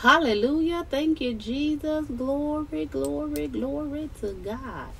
Hallelujah. Thank you, Jesus. Glory, glory, glory to God.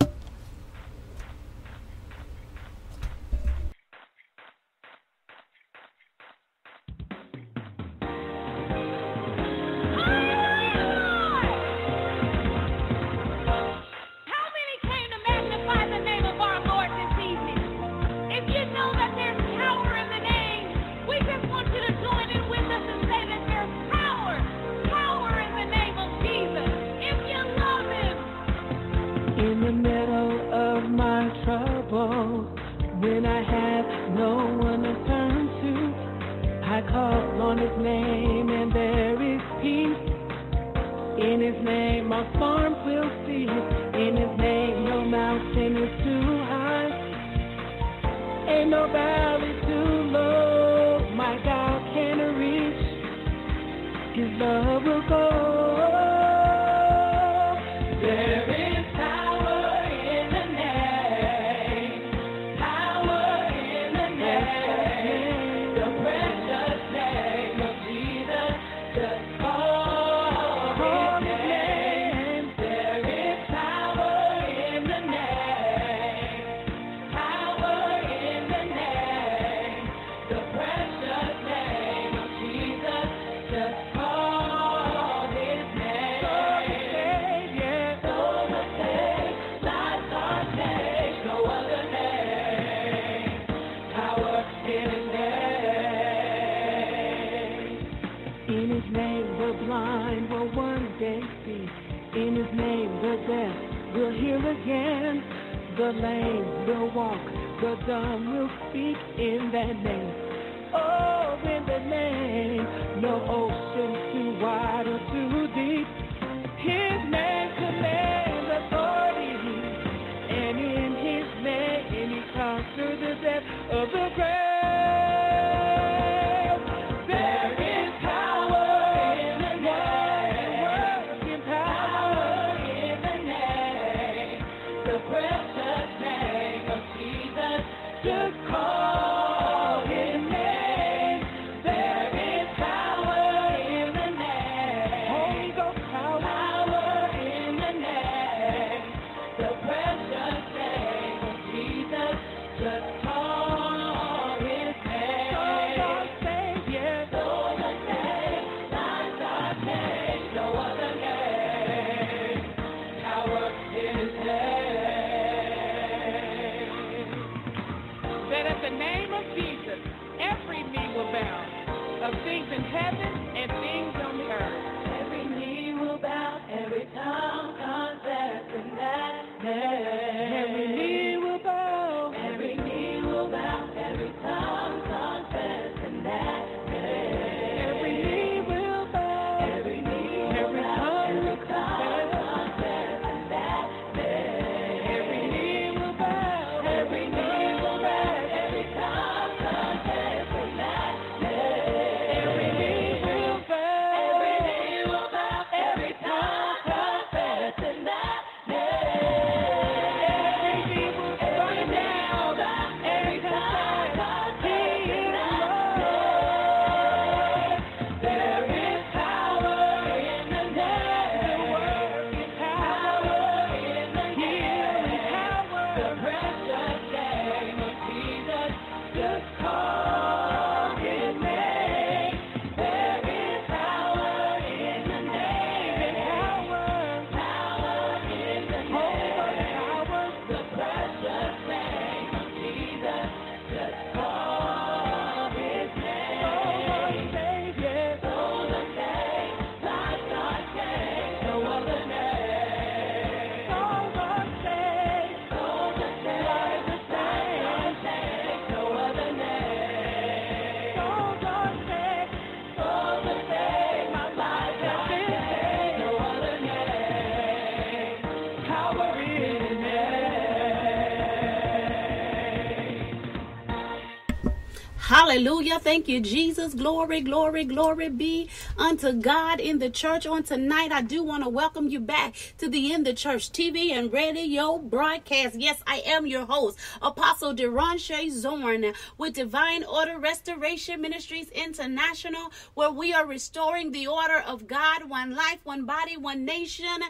Thank you, Jesus. Glory, glory, glory be unto God in the church on tonight. I do want to welcome you back to the In the Church TV and radio broadcast. Yes, I am your host, Apostle Derashay Zorn with Divine Order Restoration Ministries International, where we are restoring the order of God, one life, one body, one nation,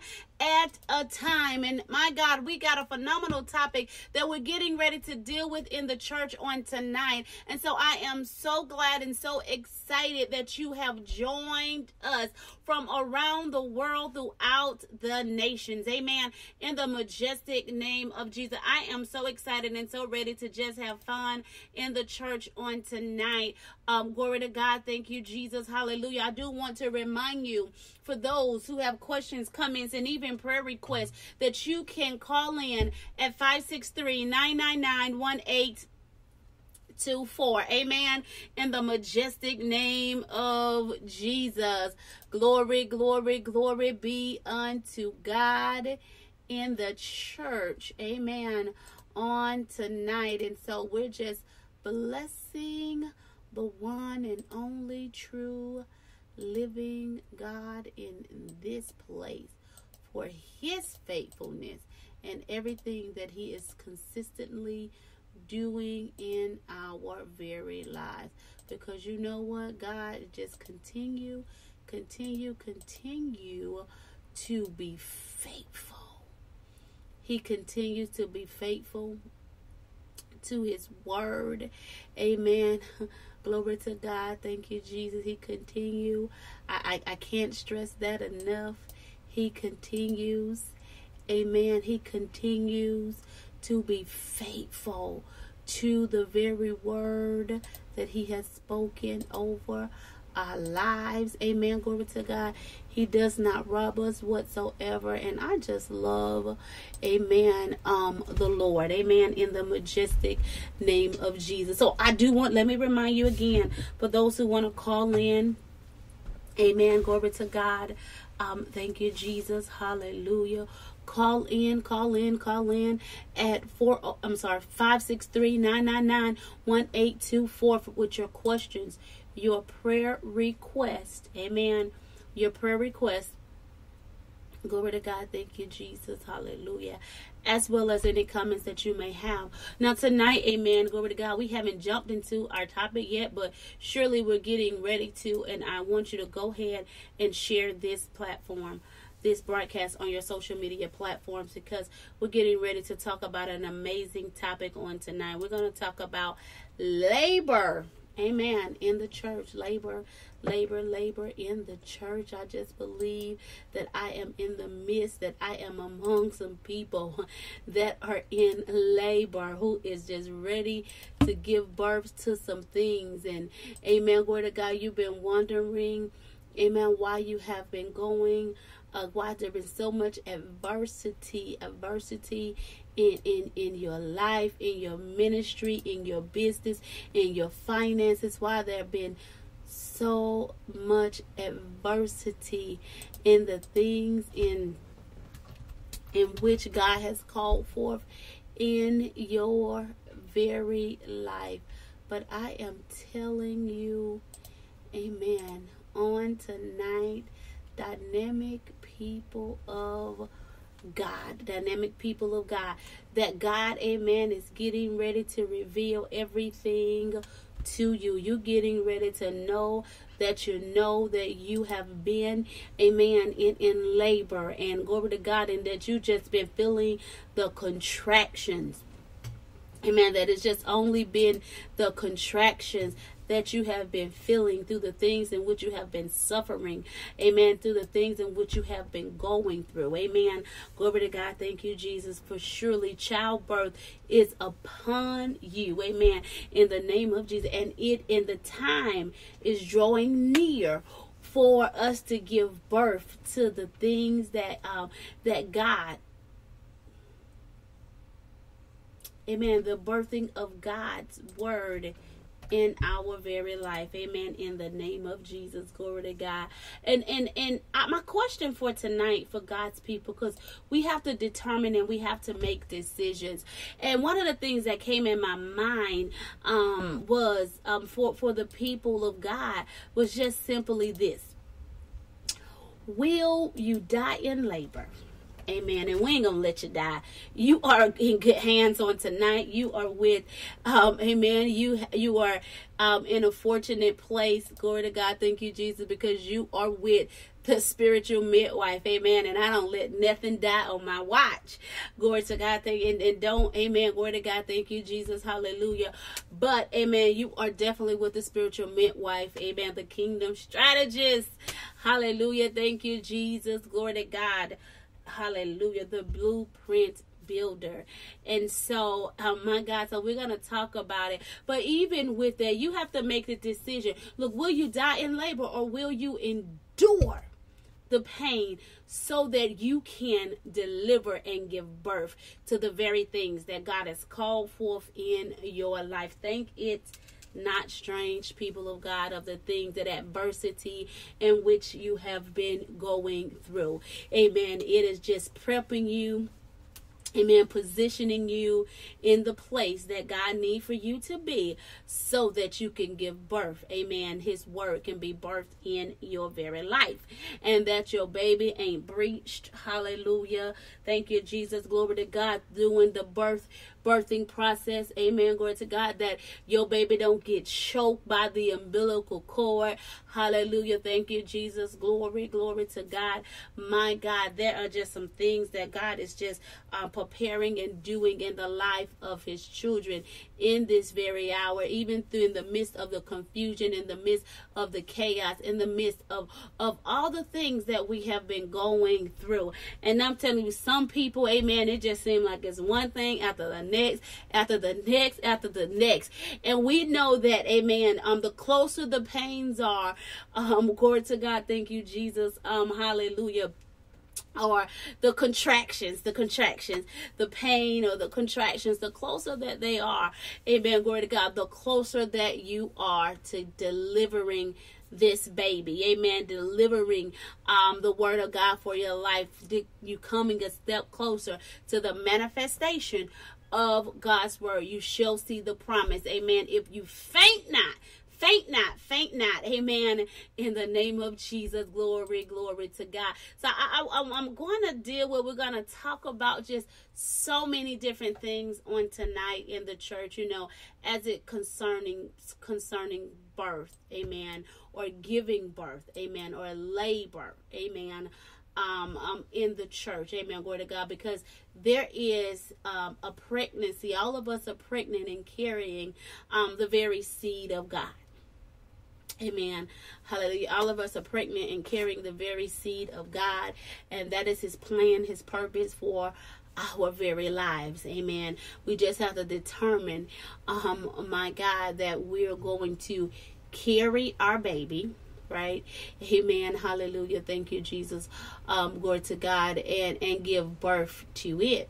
at a time. And my God, we got a phenomenal topic that we're getting ready to deal with in the church on tonight. And so I am so glad and so excited that you have joined us from around the world throughout the nations. Amen. In the majestic name of Jesus. I am so excited and so ready to just have fun in the church on tonight. Um, glory to God. Thank you, Jesus. Hallelujah. I do want to remind you for those who have questions, comments, and even prayer requests that you can call in at 563 999 1824. Amen. In the majestic name of Jesus. Glory, glory, glory be unto God in the church. Amen. On tonight. And so we're just blessing the one and only true living God in this place for his faithfulness and everything that he is consistently doing in our very lives. Because you know what? God just continue, continue, continue to be faithful. He continues to be faithful to his word. Amen. Glory to God. Thank you, Jesus. He continue. I, I, I can't stress that enough. He continues. Amen. He continues to be faithful to the very word that he has spoken over our lives. Amen. Glory to God. He does not rob us whatsoever. And I just love, amen, um, the Lord. Amen. In the majestic name of Jesus. So I do want, let me remind you again, for those who want to call in, amen. Glory to God. Um, thank you, Jesus. Hallelujah call in, call in, call in at four. I'm sorry, five six three nine nine nine one eight two four with your questions, your prayer request. Amen. Your prayer request. Glory to God. Thank you, Jesus. Hallelujah. As well as any comments that you may have. Now, tonight, amen. Glory to God. We haven't jumped into our topic yet, but surely we're getting ready to. And I want you to go ahead and share this platform this broadcast on your social media platforms because we're getting ready to talk about an amazing topic on tonight. We're going to talk about labor. Amen. In the church, labor, labor, labor in the church. I just believe that I am in the midst, that I am among some people that are in labor who is just ready to give birth to some things. And amen. Glory to God. You've been wondering, amen, why you have been going uh, why there been so much adversity, adversity in, in, in your life, in your ministry, in your business, in your finances, why there have been so much adversity in the things in in which God has called forth in your very life. But I am telling you, amen, on tonight, dynamic people of God, dynamic people of God. That God, amen, is getting ready to reveal everything to you. You're getting ready to know that you know that you have been, amen, in, in labor and glory to God, and that you just been feeling the contractions. Amen. That it's just only been the contractions that you have been feeling, through the things in which you have been suffering. Amen. Through the things in which you have been going through. Amen. Glory to God. Thank you, Jesus, for surely childbirth is upon you. Amen. In the name of Jesus. And it in the time is drawing near for us to give birth to the things that um, that God Amen. The birthing of God's word in our very life. Amen. In the name of Jesus, glory to God. And and and uh, my question for tonight for God's people, because we have to determine and we have to make decisions. And one of the things that came in my mind um, was um, for for the people of God was just simply this: Will you die in labor? Amen. And we ain't gonna let you die. You are in good hands on tonight. You are with, um, Amen. You you are um, in a fortunate place. Glory to God. Thank you, Jesus, because you are with the spiritual midwife. Amen. And I don't let nothing die on my watch. Glory to God. Thank and, and don't. Amen. Glory to God. Thank you, Jesus. Hallelujah. But Amen. You are definitely with the spiritual midwife. Amen. The kingdom strategist. Hallelujah. Thank you, Jesus. Glory to God. Hallelujah. The blueprint builder. And so, oh my God, so we're going to talk about it. But even with that, you have to make the decision. Look, will you die in labor or will you endure? the pain so that you can deliver and give birth to the very things that God has called forth in your life. Thank it not strange, people of God, of the things that adversity in which you have been going through. Amen. It is just prepping you Amen. Positioning you in the place that God need for you to be so that you can give birth. Amen. His word can be birthed in your very life. And that your baby ain't breached. Hallelujah. Thank you, Jesus. Glory to God. Doing the birth birthing process. Amen. Glory to God that your baby don't get choked by the umbilical cord. Hallelujah. Thank you, Jesus. Glory, glory to God. My God, there are just some things that God is just uh, preparing and doing in the life of his children in this very hour, even through in the midst of the confusion, in the midst of the chaos, in the midst of, of all the things that we have been going through. And I'm telling you, some people, amen, it just seems like it's one thing after the next, after the next, after the next. And we know that, amen, um, the closer the pains are, um, glory to God, thank you, Jesus, um, hallelujah or the contractions, the contractions, the pain or the contractions, the closer that they are, amen, glory to God, the closer that you are to delivering this baby, amen, delivering um, the word of God for your life, you coming a step closer to the manifestation of God's word. You shall see the promise. Amen. If you faint not, faint not, faint not. Amen. In the name of Jesus, glory, glory to God. So I, I, I'm going to deal with, we're going to talk about just so many different things on tonight in the church, you know, as it concerning, concerning birth. Amen. Or giving birth. Amen. Or labor. Amen um, um, in the church. Amen. Glory to God. Because there is um, a pregnancy. All of us are pregnant and carrying um, the very seed of God. Amen. Hallelujah. All of us are pregnant and carrying the very seed of God. And that is His plan, His purpose for our very lives. Amen. We just have to determine, um, my God, that we're going to carry our baby right amen hallelujah thank you jesus um glory to god and and give birth to it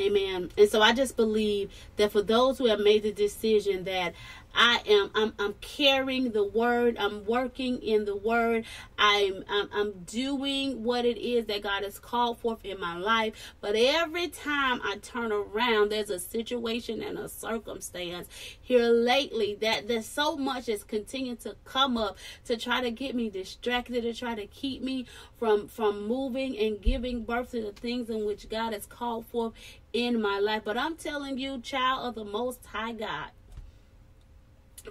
amen and so i just believe that for those who have made the decision that I am I'm I'm carrying the word. I'm working in the word. I'm, I'm I'm doing what it is that God has called forth in my life. But every time I turn around, there's a situation and a circumstance here lately that there's so much that's continuing to come up to try to get me distracted, to try to keep me from from moving and giving birth to the things in which God has called forth in my life. But I'm telling you, child of the most high God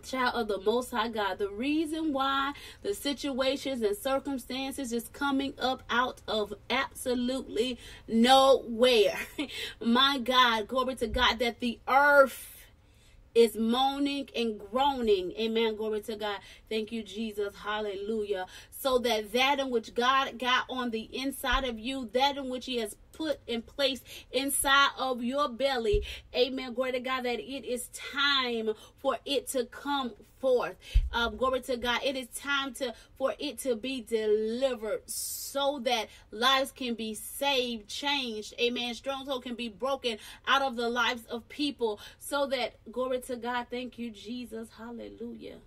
child of the most high god the reason why the situations and circumstances is coming up out of absolutely nowhere my god glory to god that the earth is moaning and groaning. Amen. Glory to God. Thank you, Jesus. Hallelujah. So that that in which God got on the inside of you, that in which He has put in place inside of your belly. Amen. Glory to God that it is time for it to come forth. Um, glory to God. It is time to for it to be delivered so that lives can be saved, changed. Amen. Stronghold can be broken out of the lives of people so that glory to God. Thank you, Jesus. Hallelujah.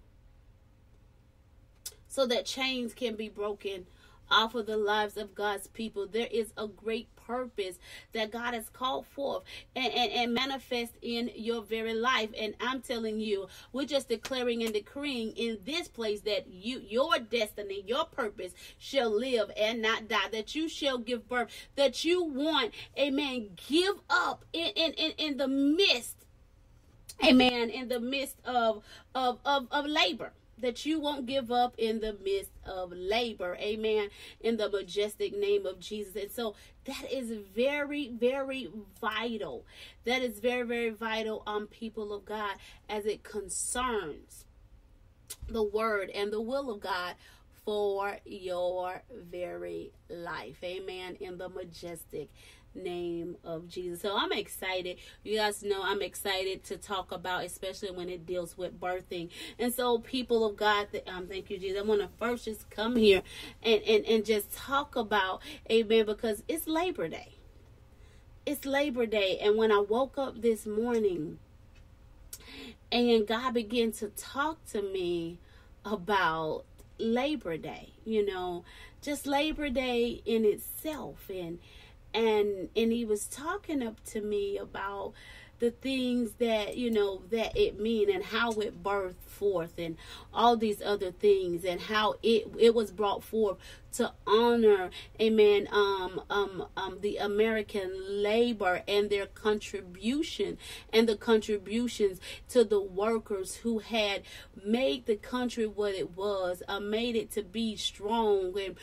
So that chains can be broken off of the lives of God's people. There is a great purpose that God has called forth and, and, and manifest in your very life. And I'm telling you, we're just declaring and decreeing in this place that you your destiny, your purpose shall live and not die, that you shall give birth, that you want, amen, give up in, in, in, in the midst, amen, in the midst of of, of, of labor that you won't give up in the midst of labor. Amen. In the majestic name of Jesus. And so that is very, very vital. That is very, very vital on um, people of God as it concerns the word and the will of God for your very life. Amen. In the majestic name of Jesus. So I'm excited. You guys know I'm excited to talk about, especially when it deals with birthing. And so, people of God, um, thank you, Jesus. I want to first just come here and, and, and just talk about, amen, because it's Labor Day. It's Labor Day. And when I woke up this morning, and God began to talk to me about Labor Day, you know, just Labor Day in itself and and and he was talking up to me about the things that you know that it mean and how it birthed forth and all these other things and how it it was brought forth to honor amen um um um the american labor and their contribution and the contributions to the workers who had made the country what it was uh, made it to be strong and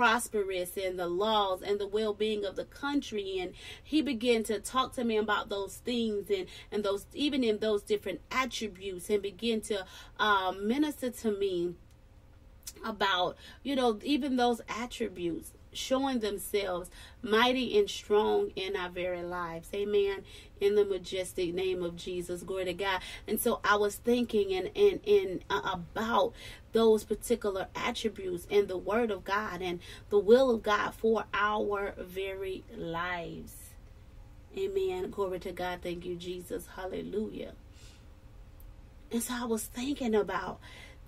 prosperous and the laws and the well-being of the country. And he began to talk to me about those things and and those even in those different attributes and begin to uh, minister to me about you know even those attributes showing themselves mighty and strong in our very lives. Amen. In the majestic name of Jesus. Glory to God. And so I was thinking and and, and uh, about those particular attributes and the word of God and the will of God for our very lives. Amen. Glory to God. Thank you, Jesus. Hallelujah. And so I was thinking about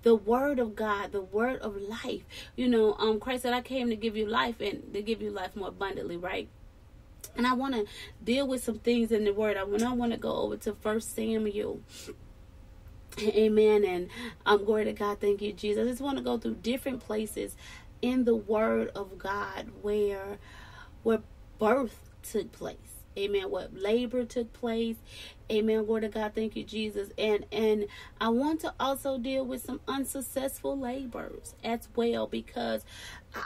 the word of God, the word of life. You know, um, Christ said, I came to give you life and to give you life more abundantly, right? And I want to deal with some things in the word. I want, to go over to First Samuel. Amen. And um, glory to God. Thank you, Jesus. I just want to go through different places in the word of God where where birth took place. Amen. What labor took place. Amen. Word of God. Thank you, Jesus. And and I want to also deal with some unsuccessful labors as well because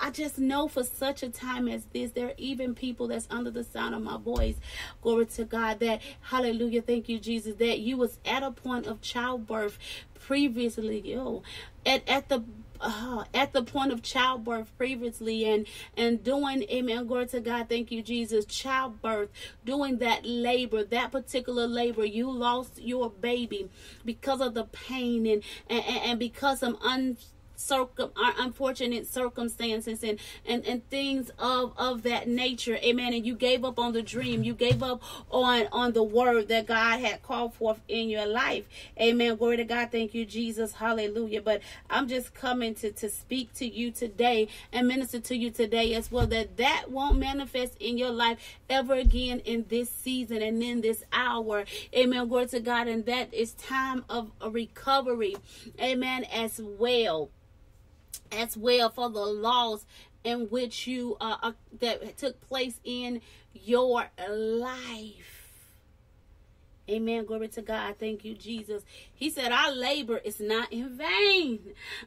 I just know for such a time as this, there are even people that's under the sound of my voice. Glory to God that hallelujah. Thank you, Jesus, that you was at a point of childbirth previously, yo, at, at the uh, at the point of childbirth previously and and doing amen glory to god thank you jesus childbirth doing that labor that particular labor you lost your baby because of the pain and and, and because of un circum our unfortunate circumstances and and and things of of that nature. Amen. And you gave up on the dream. You gave up on on the word that god had called forth in your life. Amen. Glory to god. Thank you jesus. Hallelujah. But i'm just coming to to speak to you today and minister to you today as well that that won't manifest in your life ever again in this season and in this hour. Amen. Glory to god. And that is time of a recovery. Amen. As well as well for the loss in which you uh, uh, that took place in your life. Amen. Glory to God. Thank you, Jesus. He said, Our labor is not in vain.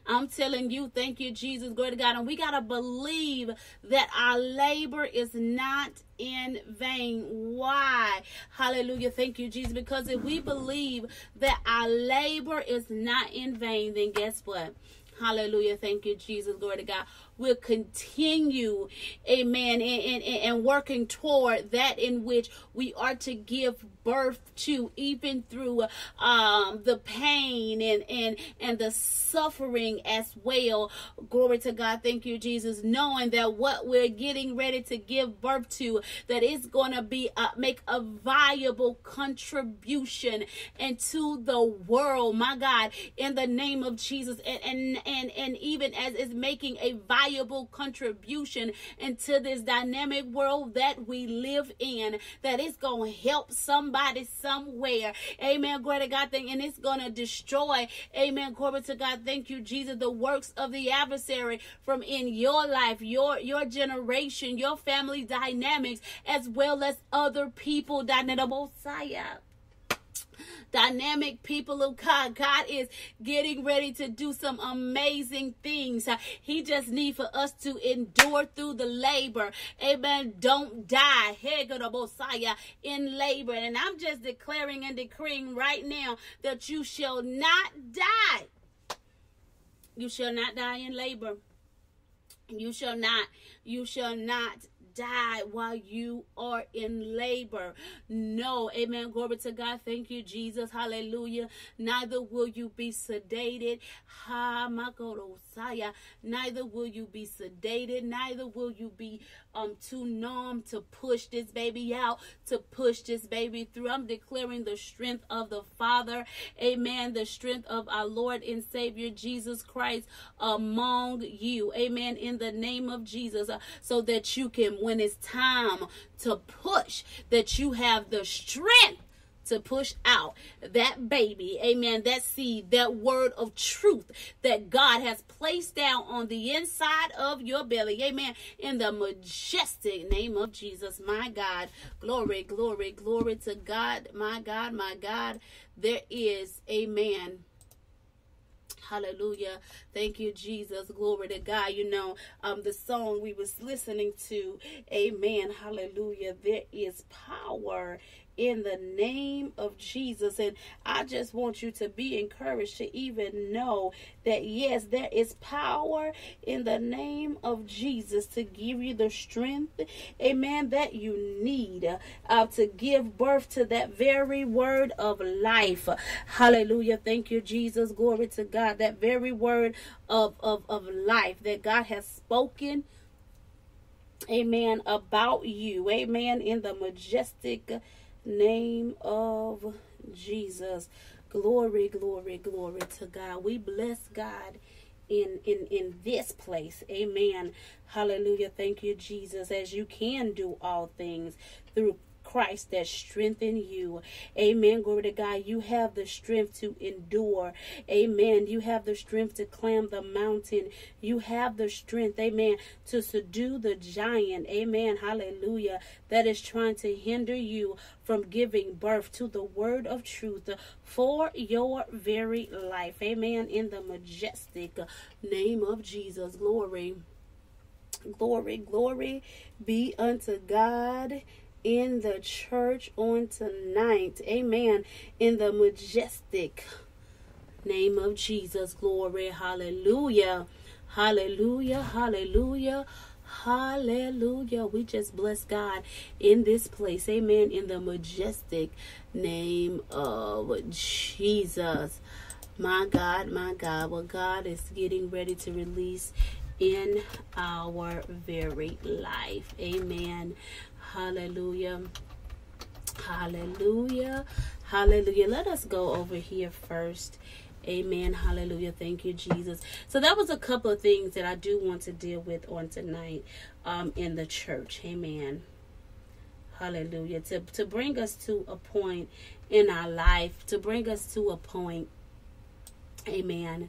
I'm telling you, thank you, Jesus. Glory to God. And we got to believe that our labor is not in vain. Why? Hallelujah. Thank you, Jesus. Because if we believe that our labor is not in vain, then guess what? Hallelujah. Thank you, Jesus. Glory to God. We'll continue, amen, and, and, and working toward that in which we are to give birth to, even through um, the pain and, and, and the suffering as well. Glory to God. Thank you, Jesus. Knowing that what we're getting ready to give birth to, that it's going to be, uh, make a viable contribution into the world, my God, in the name of Jesus. And, and, and, and even as it's making a viable contribution into this dynamic world that we live in, that it's going to help somebody somewhere. Amen. Glory to God. And it's going to destroy, amen. Glory to God. Thank you, Jesus. The works of the adversary from in your life, your, your generation, your family dynamics, as well as other people. Messiah dynamic people of God. God is getting ready to do some amazing things. He just need for us to endure through the labor. Amen. Don't die. Messiah in labor. And I'm just declaring and decreeing right now that you shall not die. You shall not die in labor. You shall not, you shall not die while you are in labor. No, amen. Glory to God. Thank you, Jesus. Hallelujah. Neither will you be sedated. Ha, my God, Osiah. Neither will you be sedated. Neither will you be um too numb to push this baby out, to push this baby through. I'm declaring the strength of the Father. Amen. The strength of our Lord and Savior Jesus Christ among you. Amen. In the name of Jesus. Uh, so that you can, when it's time to push, that you have the strength to push out that baby, amen, that seed, that word of truth that God has placed down on the inside of your belly, amen, in the majestic name of Jesus, my God. Glory, glory, glory to God, my God, my God. There is, amen. Hallelujah. Thank you, Jesus. Glory to God. You know, um, the song we was listening to, Amen. Hallelujah. There is power in the name of Jesus. And I just want you to be encouraged to even know that, yes, there is power in the name of Jesus to give you the strength, amen, that you need uh, to give birth to that very word of life. Hallelujah. Thank you, Jesus. Glory to God. That very word of, of, of life that God has spoken amen about you amen in the majestic name of Jesus. Glory, glory, glory to God. We bless God in in in this place. Amen. Hallelujah. Thank you Jesus as you can do all things through Christ that strengthen you. Amen. Glory to God. You have the strength to endure. Amen. You have the strength to climb the mountain. You have the strength, amen, to subdue the giant. Amen. Hallelujah. That is trying to hinder you from giving birth to the word of truth for your very life. Amen. In the majestic name of Jesus. Glory. Glory, glory be unto God in the church on tonight. Amen. In the majestic name of Jesus. Glory. Hallelujah. Hallelujah. Hallelujah. Hallelujah. We just bless God in this place. Amen. In the majestic name of Jesus. My God, my God. What God is getting ready to release in our very life. Amen. Hallelujah. Hallelujah. Hallelujah. Let us go over here first. Amen. Hallelujah. Thank you, Jesus. So that was a couple of things that I do want to deal with on tonight um, in the church. Amen. Hallelujah. To, to bring us to a point in our life, to bring us to a point. Amen.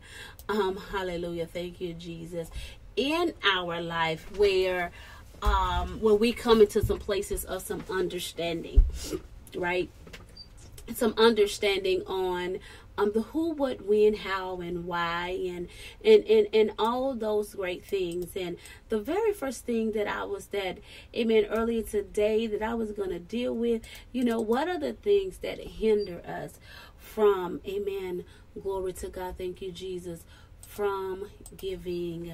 Um, hallelujah. Thank you, Jesus. In our life where um, when we come into some places of some understanding, right? Some understanding on um, the who, what, when, how, and why, and and and and all those great things. And the very first thing that I was that, amen, earlier today that I was going to deal with, you know, what are the things that hinder us from, amen, glory to God, thank you, Jesus, from giving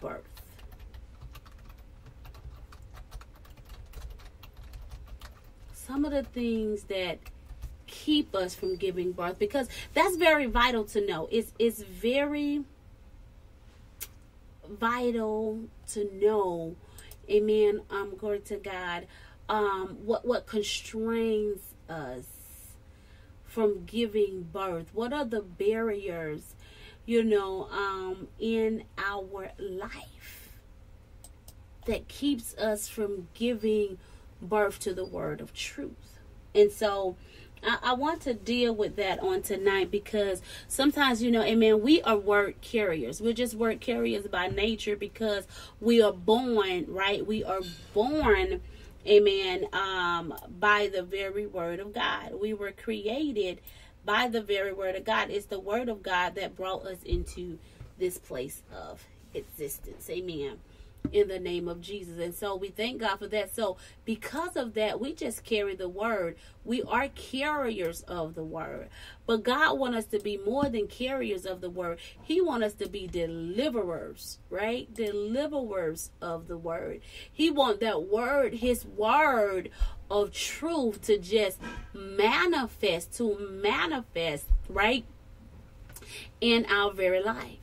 birth. Some of the things that keep us from giving birth because that's very vital to know. It's it's very vital to know, amen. Um, glory to God. Um, what what constrains us from giving birth? What are the barriers, you know, um, in our life that keeps us from giving birth to the word of truth? And so, I, I want to deal with that on tonight because sometimes, you know, amen, we are word carriers. We're just word carriers by nature because we are born, right? We are born amen um by the very word of god we were created by the very word of god it's the word of god that brought us into this place of existence amen in the name of Jesus. And so we thank God for that. So because of that, we just carry the word. We are carriers of the word. But God wants us to be more than carriers of the word. He wants us to be deliverers, right? Deliverers of the word. He wants that word, his word of truth to just manifest, to manifest, right? In our very lives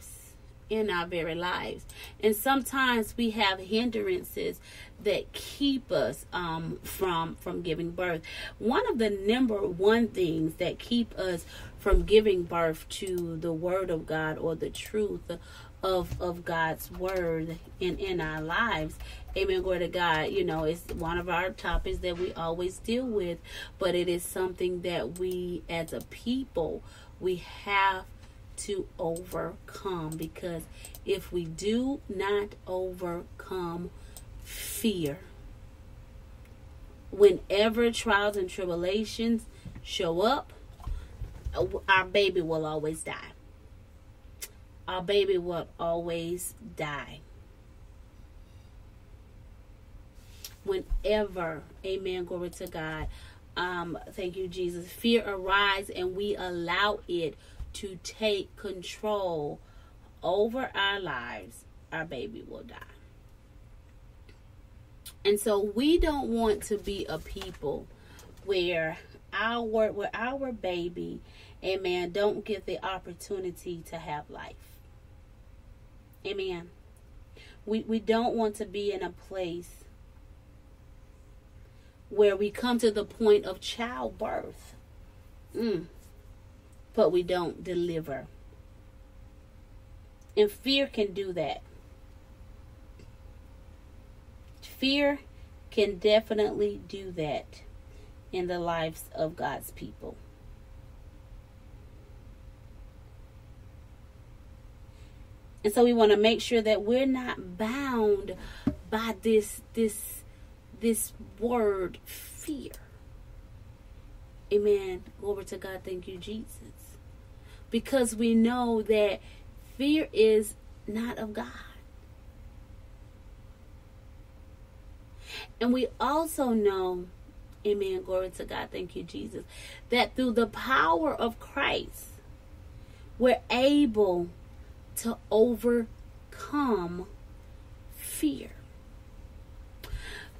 in our very lives. And sometimes we have hindrances that keep us um, from from giving birth. One of the number one things that keep us from giving birth to the word of God or the truth of of God's word in in our lives. Amen. Glory to God. You know, it's one of our topics that we always deal with, but it is something that we as a people we have to overcome because if we do not overcome fear, whenever trials and tribulations show up, our baby will always die. Our baby will always die. Whenever, amen, glory to God. Um, thank you, Jesus. Fear arise and we allow it to take control over our lives, our baby will die. And so we don't want to be a people where our where our baby, amen, don't get the opportunity to have life. Amen. We we don't want to be in a place where we come to the point of childbirth. Mm but we don't deliver. And fear can do that. Fear can definitely do that in the lives of God's people. And so we want to make sure that we're not bound by this this this word fear. Amen. Glory to God. Thank you, Jesus because we know that fear is not of God. And we also know, amen, glory to God, thank you, Jesus, that through the power of Christ, we're able to overcome fear.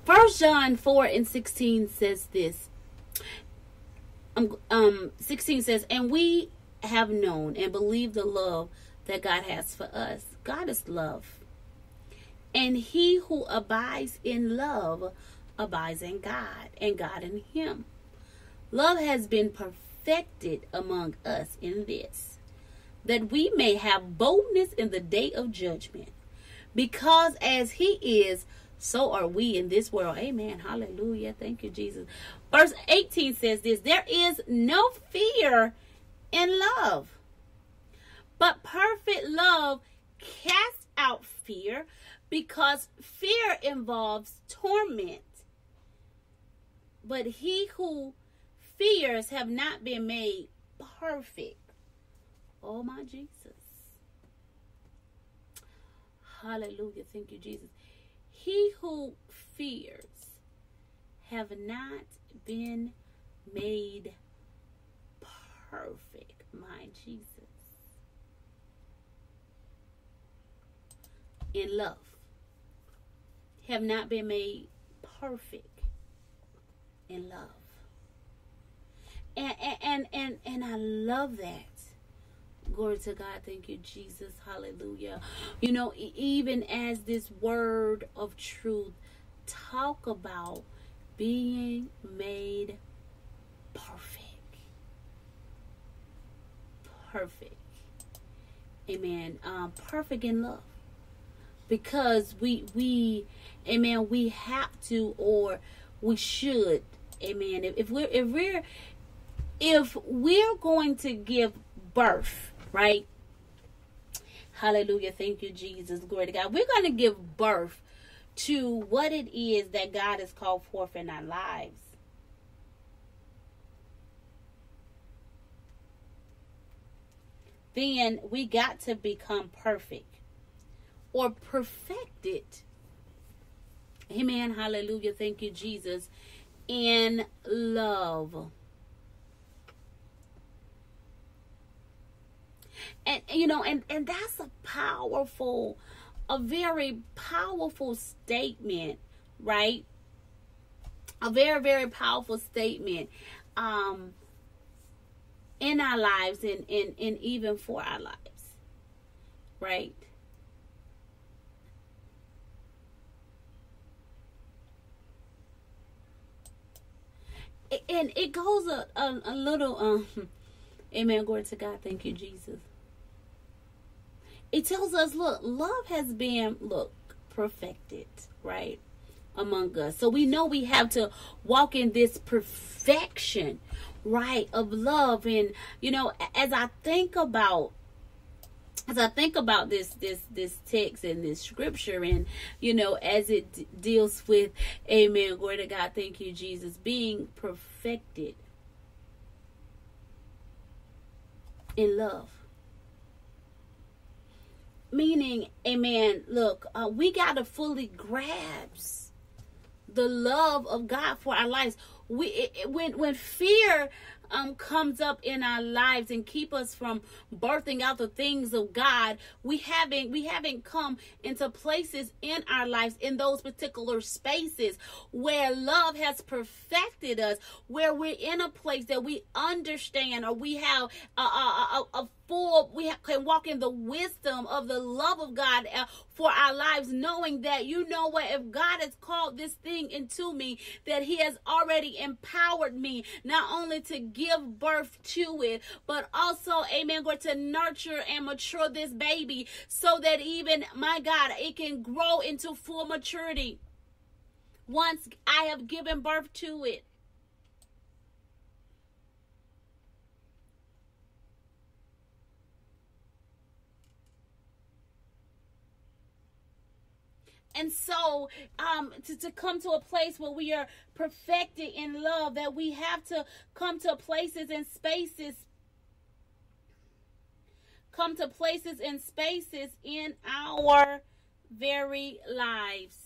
First John 4 and 16 says this. Um, um 16 says, and we have known and believed the love that God has for us. God is love. And he who abides in love abides in God, and God in him. Love has been perfected among us in this, that we may have boldness in the day of judgment. Because as he is, so are we in this world. Amen. Hallelujah. Thank you, Jesus. Verse 18 says this There is no fear in love. But perfect love casts out fear because fear involves torment. But he who fears have not been made perfect. Oh my Jesus. Hallelujah. Thank you, Jesus. He who fears have not been made perfect, my Jesus. In love, have not been made perfect in love. And and and and I love that. Glory to God. Thank you, Jesus. Hallelujah. You know, even as this word of truth talk about being made perfect. Perfect. Amen. Um, perfect in love. Because we we amen, we have to or we should, amen. If, if we're if we're if we're going to give birth, right? Hallelujah. Thank you, Jesus. Glory to God. We're going to give birth to what it is that God has called forth in our lives. Then we got to become perfect or perfected. Amen. Hallelujah. Thank you, Jesus. In love. And you know, and and that's a powerful a very powerful statement, right? A very, very powerful statement um, in our lives and, and, and even for our lives, right? And it goes a, a, a little, um, amen, glory to God. Thank you, Jesus it tells us look love has been look perfected right among us so we know we have to walk in this perfection right of love and you know as i think about as I think about this this this text and this scripture and you know as it d- deals with amen glory to God thank you Jesus being perfected in love Meaning, amen, look, uh, we got to fully grasp the love of God for our lives. We it, when when fear um, comes up in our lives and keep us from birthing out the things of God, we haven't we haven't come into places in our lives in those particular spaces where love has perfected us, where we're in a place that we understand or we have a, a, a, a full we can walk in the wisdom of the love of God uh, for our lives knowing that you know what if God has called this thing into me that he has already empowered me not only to give birth to it but also amen going to nurture and mature this baby so that even my God it can grow into full maturity once I have given birth to it And so, um, to, to come to a place where we are perfected in love, that we have to come to places and spaces, come to places and spaces in our very lives.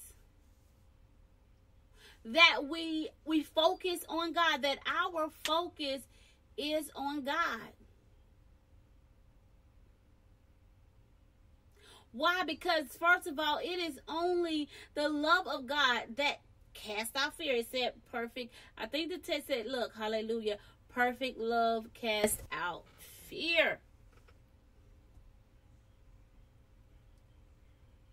That we we focus on God that our focus is on God Why? Because first of all, it is only the love of God that cast out fear. It said perfect. I think the text said, look, hallelujah. Perfect love cast out fear.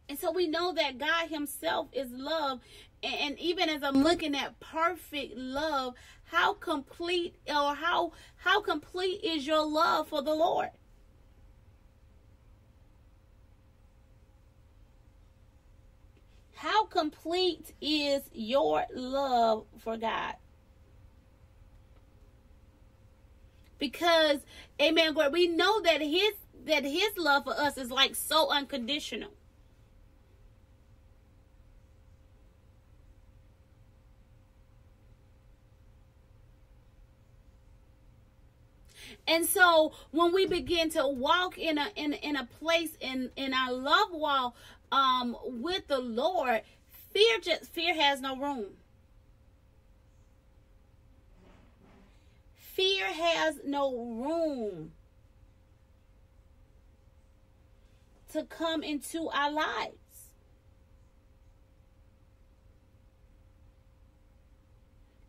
And so we know that God Himself is love. And even as I'm looking at perfect love, how complete or how how complete is your love for the Lord? How complete is your love for God? Because, amen, we know that his that his love for us is like so unconditional. And so when we begin to walk in a in, in a place in in our love wall um with the Lord, fear just fear has no room. Fear has no room to come into our lives.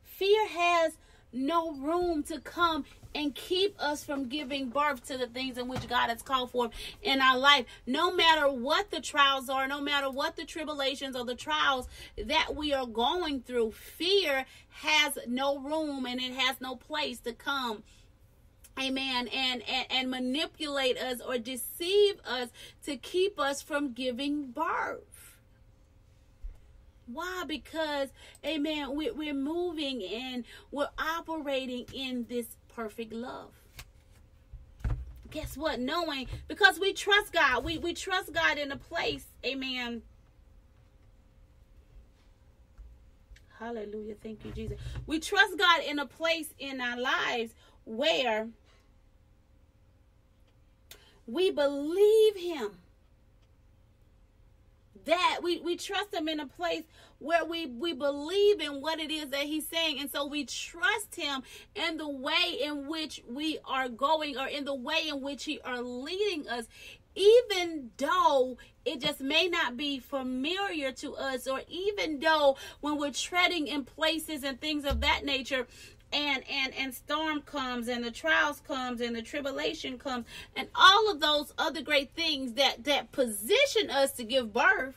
Fear has no room to come and keep us from giving birth to the things in which God has called for in our life. No matter what the trials are, no matter what the tribulations or the trials that we are going through, fear has no room and it has no place to come. Amen. And, and and manipulate us or deceive us to keep us from giving birth why? Because amen we, we're moving and we're operating in this perfect love. Guess what? Knowing because we trust god. We we trust god in a place amen. Hallelujah. Thank you jesus. We trust god in a place in our lives where we believe him that we we trust him in a place where we we believe in what it is that he's saying. And so we trust him in the way in which we are going or in the way in which he are leading us even though it just may not be familiar to us or even though when we're treading in places and things of that nature and and and storm comes and the trials comes and the tribulation comes and all of those other great things that that position us to give birth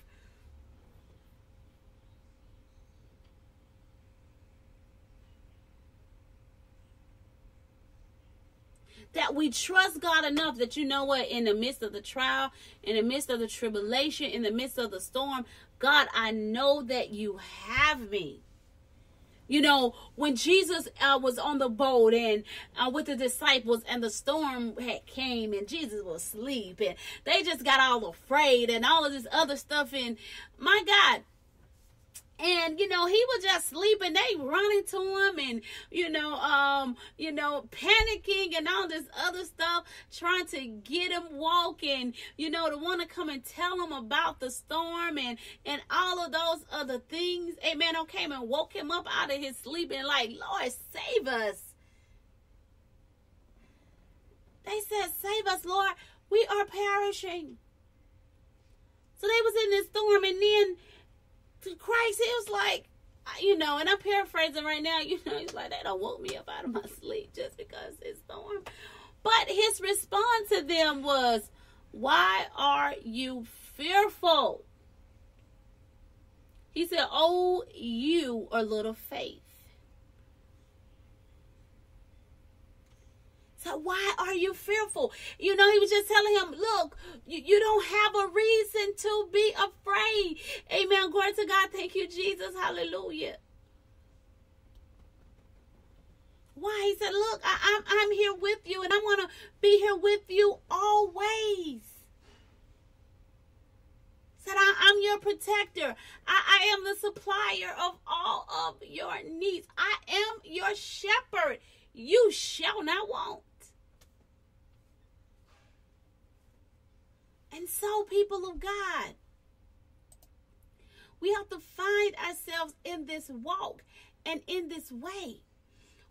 that we trust God enough that you know what, in the midst of the trial, in the midst of the tribulation, in the midst of the storm, God, I know that you have me. You know, when Jesus uh, was on the boat and uh, with the disciples and the storm had came and Jesus was asleep and they just got all afraid and all of this other stuff. And my God, and you know he was just sleeping. They running to him and you know um you know panicking and all this other stuff trying to get him walking you know to want to come and tell him about the storm and and all of those other things. Amen I came and woke him up out of his sleep and like lord save us. They said save us lord. We are perishing. So they was in this storm and then Christ, it was like, you know, and I'm paraphrasing right now, you know, he's like, they don't woke me up out of my sleep just because it's storm. But his response to them was, Why are you fearful? He said, Oh, you are little faith. So why are you fearful? You know, he was just telling him, look, you, you don't have a reason to be afraid. Amen. Glory to God. Thank you, Jesus. Hallelujah. Why? He said, look, I, I'm, I'm here with you and I'm going to be here with you always said, I, am your protector. I, I, am the supplier of all of your needs. I am your shepherd. You shall not want. And so, people of God, we have to find ourselves in this walk and in this way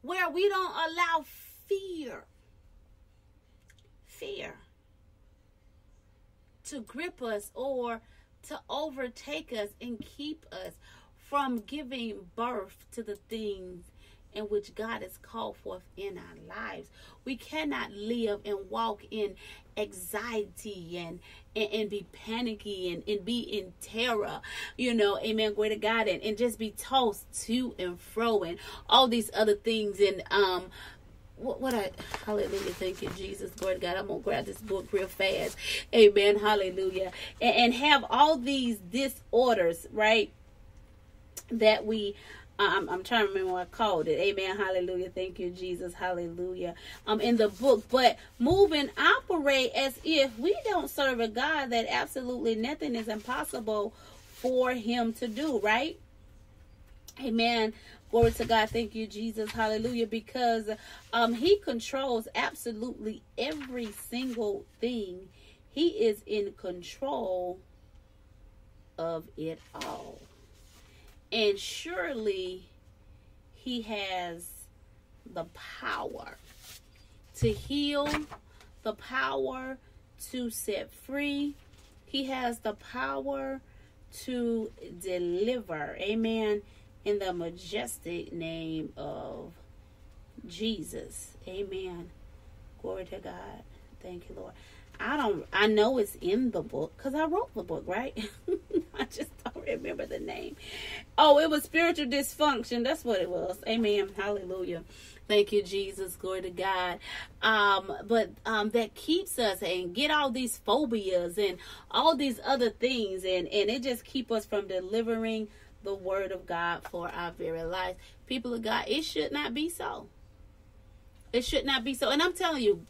where we don't allow fear, fear to grip us or to overtake us and keep us from giving birth to the things in which God has called forth in our lives. We cannot live and walk in anxiety and and, and be panicky and, and be in terror, you know, amen, glory to God, and, and just be tossed to and fro and all these other things. And um what, what I hallelujah, thank you, Jesus, glory to God. I'm gonna grab this book real fast. Amen, hallelujah. And, and have all these disorders, right? That we I'm, I'm trying to remember what I called it. Amen. Hallelujah. Thank you, Jesus. Hallelujah. Um, in the book, but move and operate as if we don't serve a God that absolutely nothing is impossible for Him to do. Right? Amen. Glory to God. Thank you, Jesus. Hallelujah. Because um, He controls absolutely every single thing. He is in control of it all. And surely he has the power to heal, the power to set free. He has the power to deliver. Amen. In the majestic name of Jesus. Amen. Glory to God. Thank you, Lord. I don't. I know it's in the book because I wrote the book, right? I just don't remember the name. Oh, it was spiritual dysfunction. That's what it was. Amen. Hallelujah. Thank you, Jesus. Glory to God. Um, but um, that keeps us and get all these phobias and all these other things, and and it just keep us from delivering the word of God for our very lives. People of God, it should not be so. It should not be so. And I'm telling you,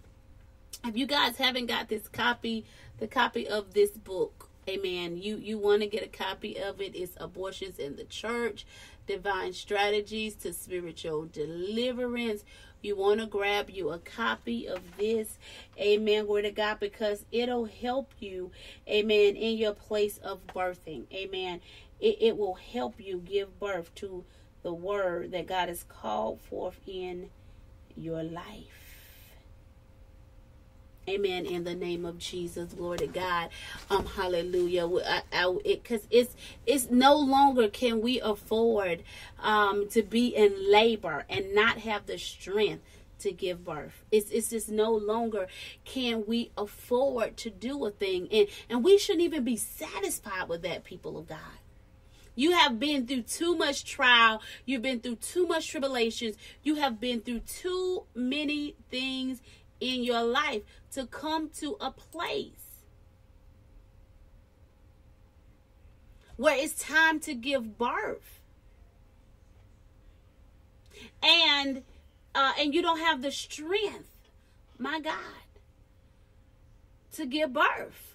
if you guys haven't got this copy, the copy of this book, amen, you you want to get a copy of it. It's Abortions in the Church, Divine Strategies to Spiritual Deliverance. You want to grab you a copy of this, amen, glory to God, because it'll help you, amen, in your place of birthing, amen. It, it will help you give birth to the word that God has called forth in your life. Amen. In the name of Jesus, glory to God. Um, hallelujah. Because it, it's it's no longer can we afford um to be in labor and not have the strength to give birth. It's it's just no longer can we afford to do a thing, and and we shouldn't even be satisfied with that. People of God. You have been through too much trial. You've been through too much tribulations. You have been through too many things in your life to come to a place where it's time to give birth. And uh, and you don't have the strength, my God, to give birth.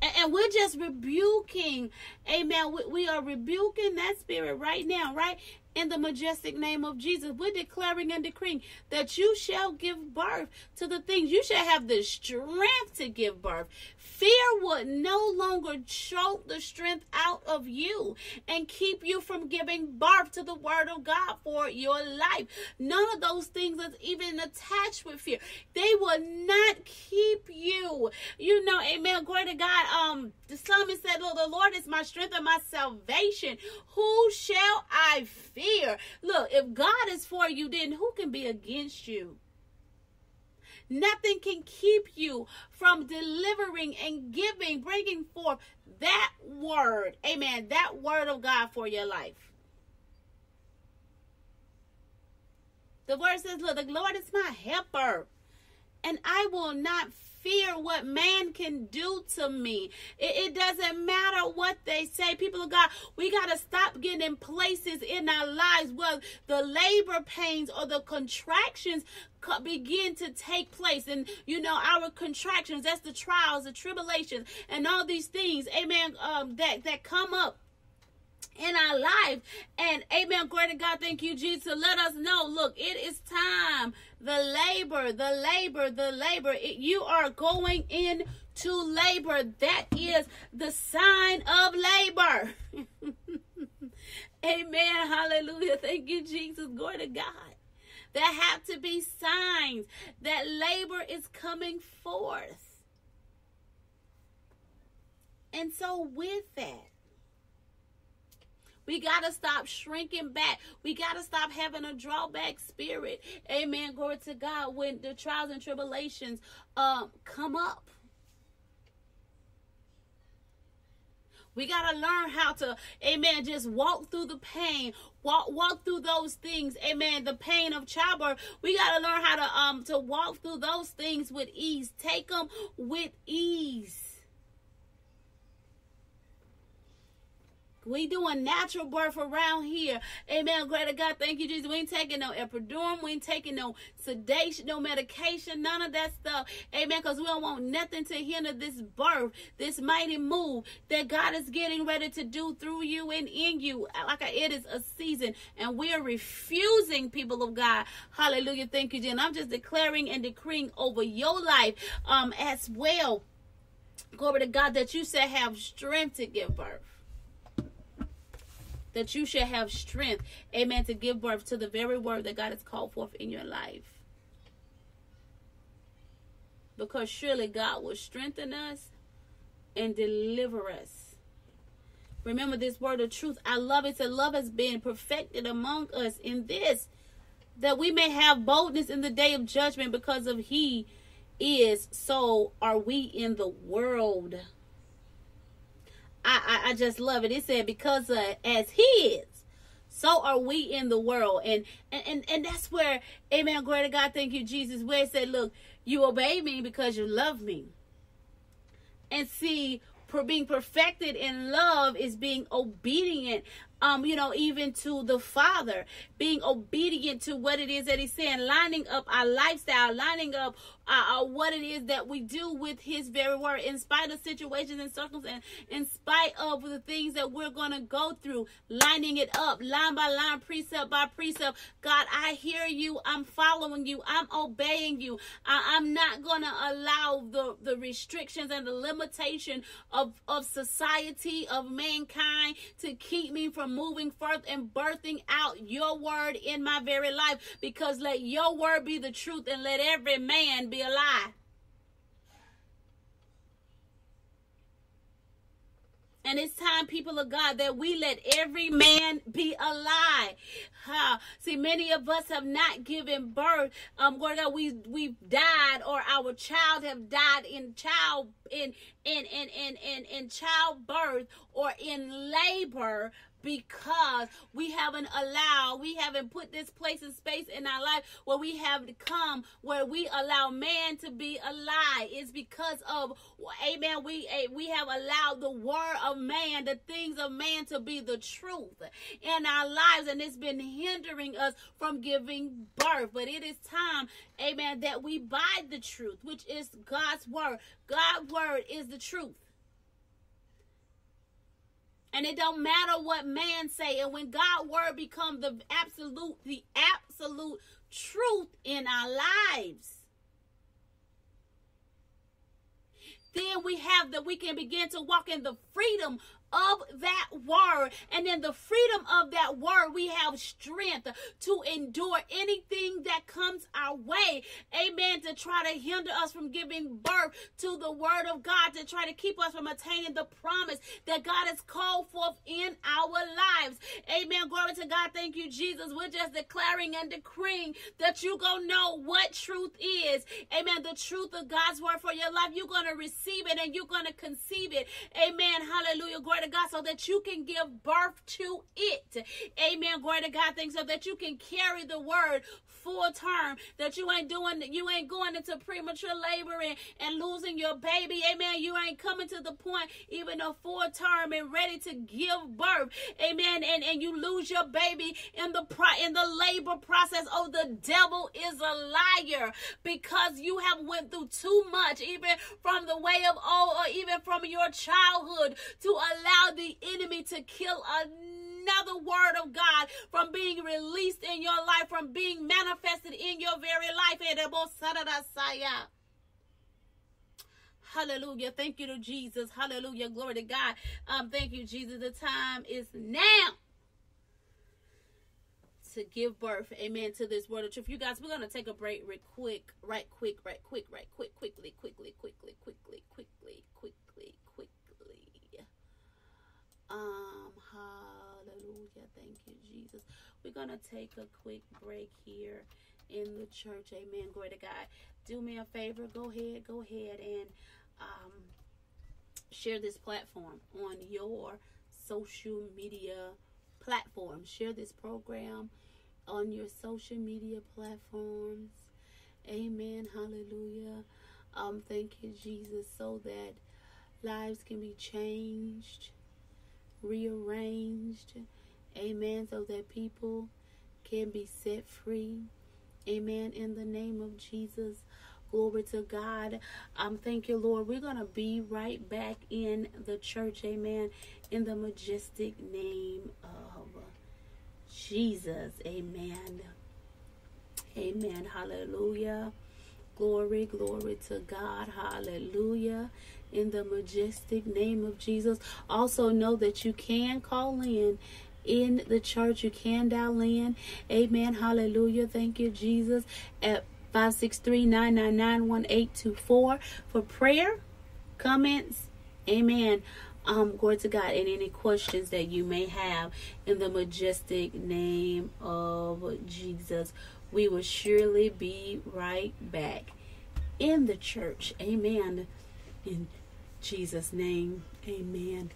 And, we're just rebuking, amen. We are rebuking that spirit right now, right? In the majestic name of Jesus. We're declaring and decreeing that you shall give birth to the things. You shall have the strength to give birth. Fear would no longer choke the strength out of you and keep you from giving birth to the word of God for your life. None of those things is even attached with fear. They will not keep you. You know, amen. Glory to God. Um, the psalmist said, Lord, the Lord is my strength and my salvation. Who shall I fear? Look, if God is for you, then who can be against you? Nothing can keep you from delivering and giving, bringing forth that word. Amen. That word of God for your life. The word says, Look, the Lord is my helper, and I will not fear what man can do to me. It, it, doesn't matter what they say. People of God, we got to stop getting in places in our lives where the labor pains or the contractions begin to take place and you know our contractions that's the trials the tribulations and all these things amen um that that come up in our life. And amen. Glory to God. Thank you, Jesus. To let us know, look, it is time. The labor, the labor, the labor. It, you are going into labor. That is the sign of labor. amen. Hallelujah. Thank you, Jesus. Glory to God. There have to be signs that labor is coming forth. And so, with that, we got to stop shrinking back. We got to stop having a drawback spirit. Amen. Glory to God. When the trials and tribulations um, come up. We got to learn how to, amen, just walk through the pain, walk walk through those things, amen, the pain of childbirth. We got to learn how to um to walk through those things with ease. Take them with ease. We doing natural birth around here. Amen. Greater God. Thank you, Jesus. We ain't taking no epidural. We ain't taking no sedation, no medication, none of that stuff. Amen. Because we don't want nothing to hinder this birth, this mighty move that God is getting ready to do through you and in you. Like it is a season. And we are refusing, people of God. Hallelujah. Thank you, Jesus. I'm just declaring and decreeing over your life um as well. Glory to God that you said have strength to give birth that you shall have strength, amen, to give birth to the very word that God has called forth in your life. Because surely God will strengthen us and deliver us Remember this word of truth. I love it. Said love has been perfected among us in this, that we may have boldness in the day of judgment because of He is. So are we in the world. I, I, I just love it. It said because uh, as He is, so are we in the world. And and and, and that's where, Amen. Glory to God. Thank you, Jesus. Where it said, look, you obey me because you love me. And see, for being perfected in love is being obedient um, you know, even to the Father, being obedient to what it is that He's saying, lining up our lifestyle, lining up uh, uh, what it is that we do with His very word, in spite of situations and circumstances, in spite of the things that we're going to go through, lining it up, line by line, precept by precept. God, I hear you. I'm following you. I'm obeying you. I, am not going to allow the, the restrictions and the limitation of, of society, of mankind, to keep me from moving forth and birthing out your word in my very life because let your word be the truth and let every man be a lie. And it's time, people of God, that we let every man be a lie. Huh. See, many of us have not given birth. Um, Lord God, we we've died, or our child have died in child in in in in in, in childbirth or in labor because we haven't allowed, we haven't put this place and space in our life where we have to come, where we allow man to be a lie. It's because of, amen, we, eh, we have allowed the word of man, the things of man to be the truth in our lives, and it's been hindering us from giving birth. But it is time, amen, that we buy the truth, which is God's word. God's word is the truth. And it don't matter what man say. And when God word become the absolute, the absolute truth in our lives, then we have that we can begin to walk in the freedom of that word. And in the freedom of that word, we have strength to endure anything that comes our way. Amen. To try to hinder us from giving birth to the word of God, to try to keep us from attaining the promise that God has called forth in our lives. Amen. Glory to God. Thank you, Jesus. We're just declaring and decreeing that you're going to know what truth is. Amen. The truth of God's word for your life. You're going to receive it and you're going to conceive it. Amen. Hallelujah. Glory glory to God, so that you can give birth to it. Amen. Glory to God. Things so that you can carry the word full term, that you ain't doing, you ain't going into premature labor and, and losing your baby. Amen. You ain't coming to the point, even a full term and ready to give birth. Amen. And, and you lose your baby in the pro, in the labor process. Oh, the devil is a liar because you have went through too much, even from the way of oh, or even from your childhood to allow the enemy to kill another another word of God from being released in your life, from being manifested in your very life. Hallelujah. Thank you to Jesus. Hallelujah. Glory to God. Um, thank you, Jesus. The time is now to give birth, amen, to this word of truth. You guys, we're gonna take a break right quick, right quick, right quick, right quick, quickly, quickly, quickly, quickly, quickly, quickly, quickly. Um, hallelujah. Thank you, We're gonna take a quick break here in the church. Amen. Glory to God. Do me a favor. Go ahead. Go ahead and um, share this platform on your social media platform. Share this program on your social media platforms. Amen. Hallelujah. Um, thank you, Jesus, so that lives can be changed, rearranged. Amen. So that people can be set free. Amen. In the name of Jesus. Glory to God. Um, thank you, Lord. We're gonna be right back in the church, amen. In the majestic name of Jesus. Amen. Amen. Hallelujah. Glory, glory to God. Hallelujah. In the majestic name of Jesus. Also know that you can call in in the church. You can dial in. Amen. Hallelujah. Thank you, Jesus. At 563-999-1824 for prayer, comments. Amen um, glory to God, and any questions that you may have in the majestic name of Jesus. We will surely be right back in the church. Amen. In Jesus' name, amen.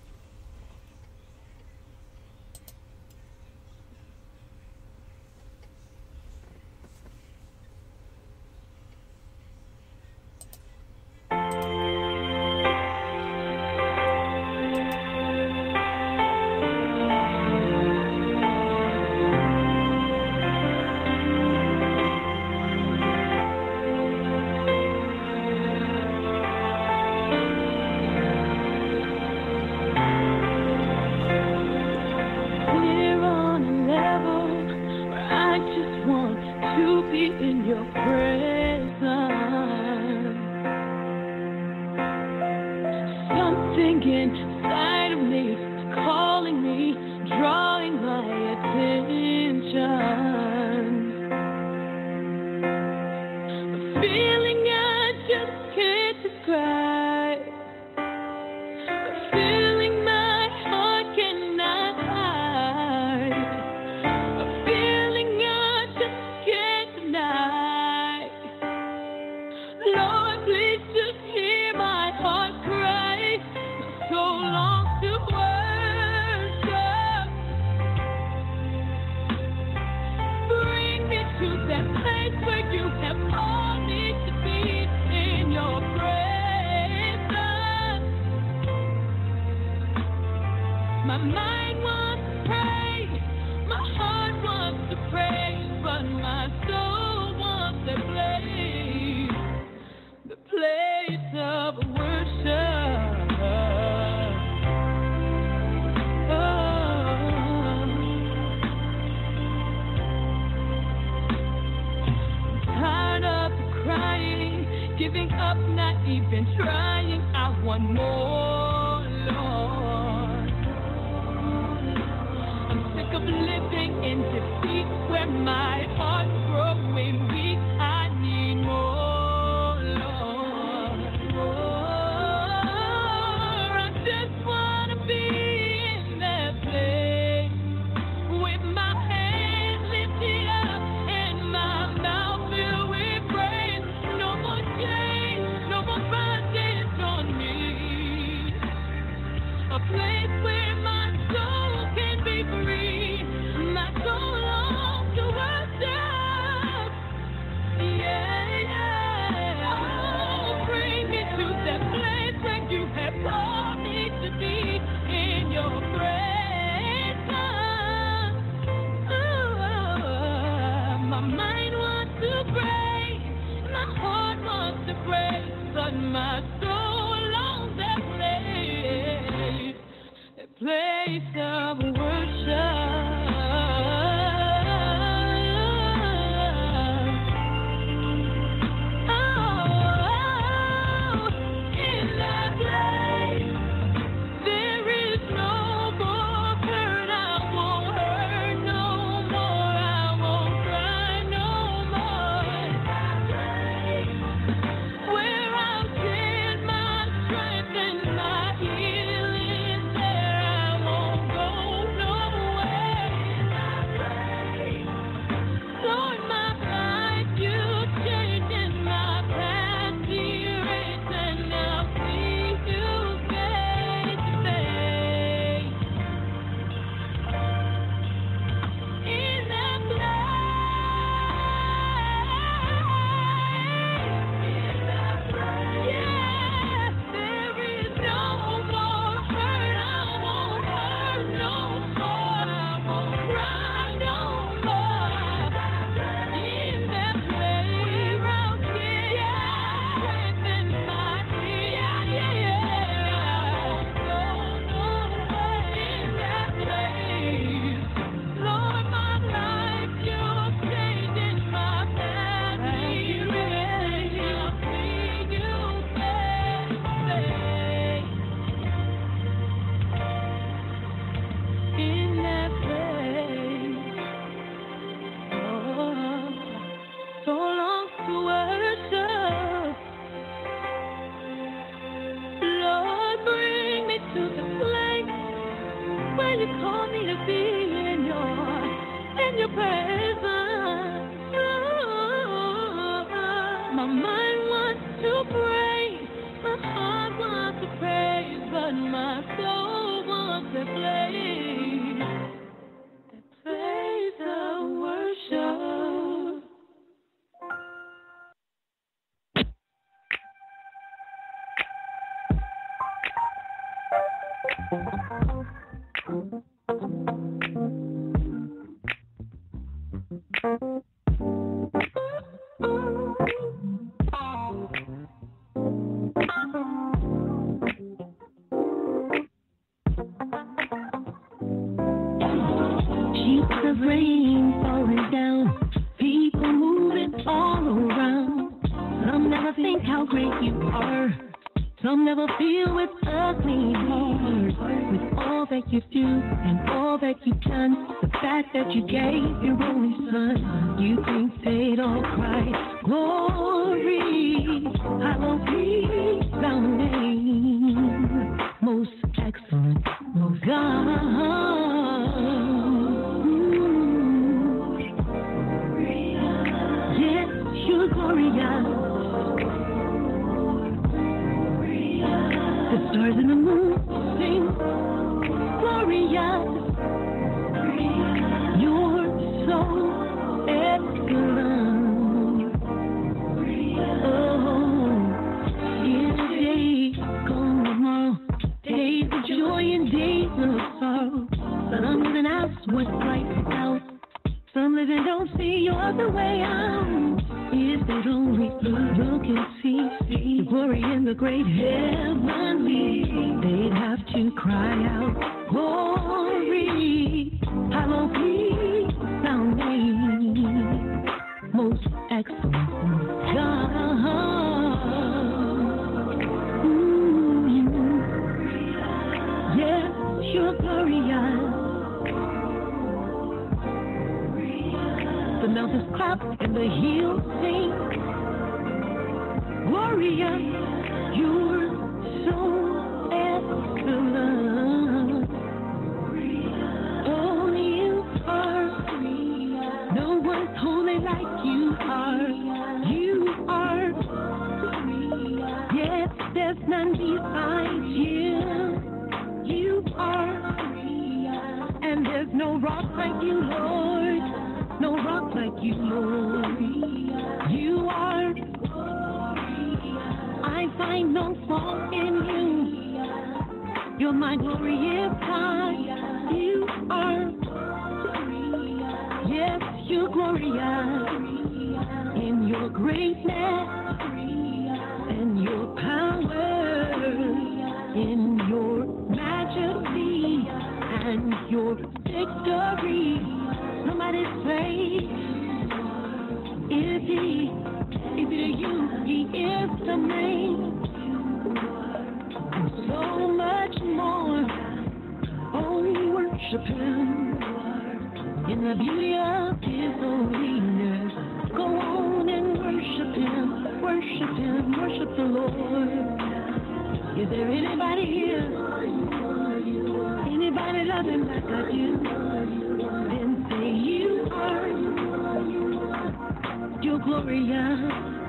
Look and see the glory in the great heavenly, they'd have to cry out, Glory, hallowed be thy name, most excellent God. Mm. Yes, you're glorious. The mountains clap and the hills sing. Glorious, you're so excellent. You are. Free. No one's holy like you are. You are. Free. Yes, there's none beside you. You are. Free. And there's no rock like you, Lord. No rock like you, Lord. Find no fault in you. You're my glorious God. You are. Yes, you're glorious in your greatness and your power, in your majesty and your victory. Somebody say, if he, if it is you, he is the name. So much more. Oh, worship him in the beauty of his holiness. Go on and worship him, worship him, worship the Lord. Is there anybody here? Anybody loving like I do? Then say you are. You're glorious.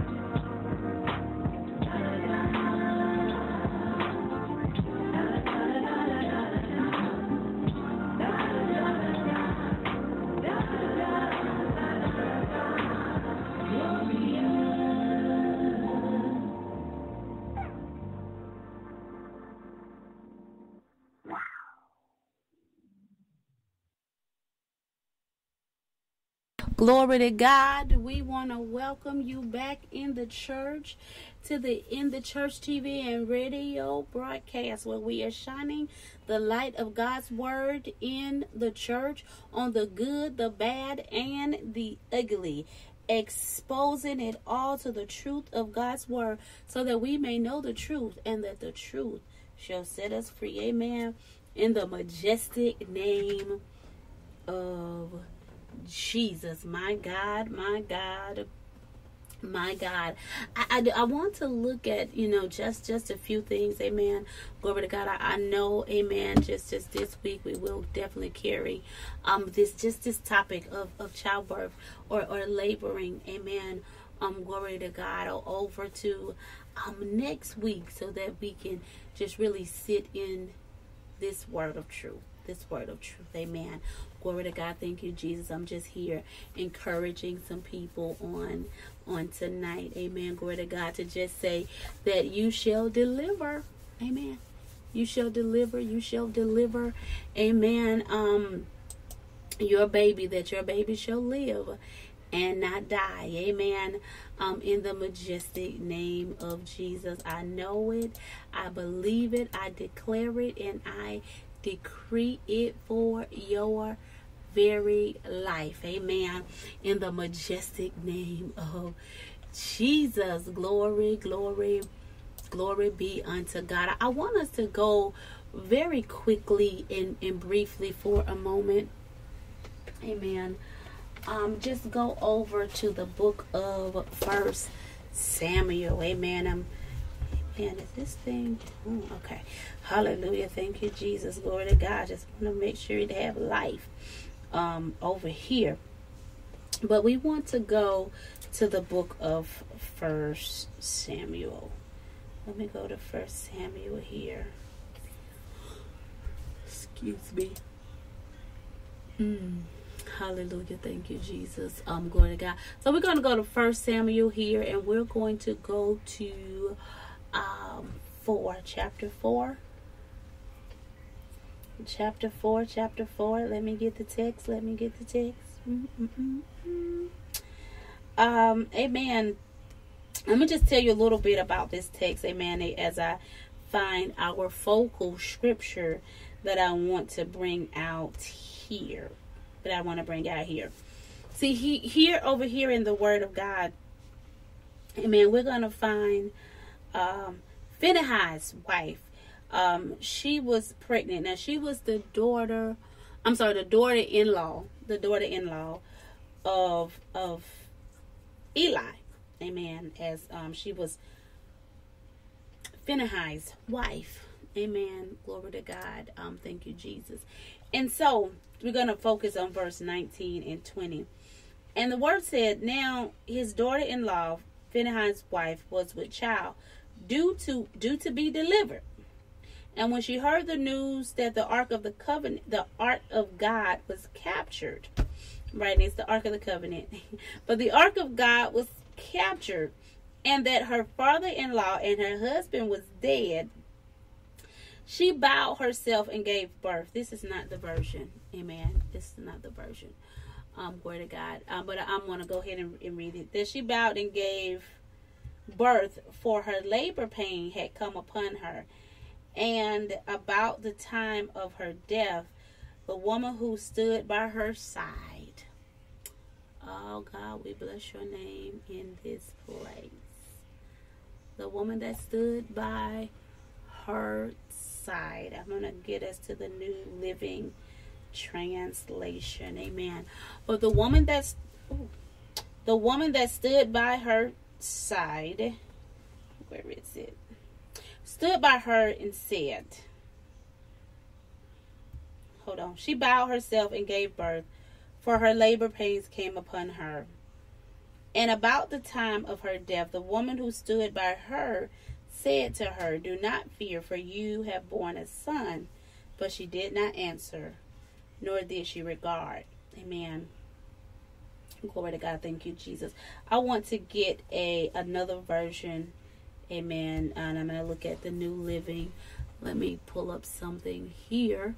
Glory to God. We want to welcome you back in the church to the In the Church TV and radio broadcast where we are shining the light of God's word in the church on the good, the bad, and the ugly. Exposing it all to the truth of God's word so that we may know the truth and that the truth shall set us free. Amen. In the majestic name of Jesus, my God, my God. my god I, I, I, want to look at you know just just a few things amen glory to god I, I, know amen just just this week we will definitely carry um this just this topic of, of childbirth or or laboring amen um glory to god over to um next week so that we can just really sit in this word of truth this word of truth. Amen. Glory to God. Thank you, Jesus. I'm just here encouraging some people on on tonight. Amen. Glory to God to just say that you shall deliver. Amen. You shall deliver. You shall deliver. Amen. Um your baby that your baby shall live and not die. Amen. Um, in the majestic name of Jesus. I know it. I believe it. I declare it. And I decree it for your very life. Amen. In the majestic name of Jesus. Glory, glory, glory be unto God. I want us to go very quickly and, and briefly for a moment. Amen. Um, just go over to the book of First Samuel. Amen. Um, and is this thing oh, okay? Hallelujah. Thank you, Jesus. Glory to God. Just want to make sure you have life um, over here. But we want to go to the book of First Samuel. Let me go to First Samuel here. Excuse me. Mm. Hallelujah. Thank you, Jesus. Um, going to God. So we're going to go to First Samuel here, and we're going to go to um, 4, chapter 4. Chapter 4, chapter 4. Let me get the text. Let me get the text. Mm-mm-mm-mm. Um, amen. Let me just tell you a little bit about this text, amen, as I find our focal scripture that I want to bring out here. That I want to bring out here. See, he, here, over here in the Word of God, amen, we're going to find um, Phinehas' wife. Um, she was pregnant. Now she was the daughter. I'm sorry, the daughter-in-law, the daughter-in-law of of Eli. Amen. As um, she was Phinehas' wife. Amen. Glory to God. Um, thank you, Jesus. And so we're going to focus on verse 19 and 20. And the word said, Now his daughter in law, Phinehas' wife, was with child, due to due to be delivered. And when she heard the news that the ark of the covenant, the ark of God was captured, right? It's the ark of the covenant, but the ark of God was captured, and that her father-in-law and her husband was dead. She bowed herself and gave birth. This is not the version, Amen. This is not the version. Um, glory to God. Um, but I'm going to go ahead and, and read it. That she bowed and gave birth, for her labor pain had come upon her. And about the time of her death, the woman who stood by her side. Oh God, we bless your name in this place. The woman that stood by her side. I'm going to get us to the New Living Translation. Amen. But the woman that's ooh, the woman that stood by her side, where is it? Stood by her and said, Hold on. She bowed herself and gave birth, for her labor pains came upon her. And about the time of her death, the woman who stood by her said to her, Do not fear, for you have borne a son. But she did not answer, nor did she regard. Amen. Glory to God. Thank you, Jesus. I want to get a another version. Amen. And I'm going to look at the New Living. Let me pull up something here.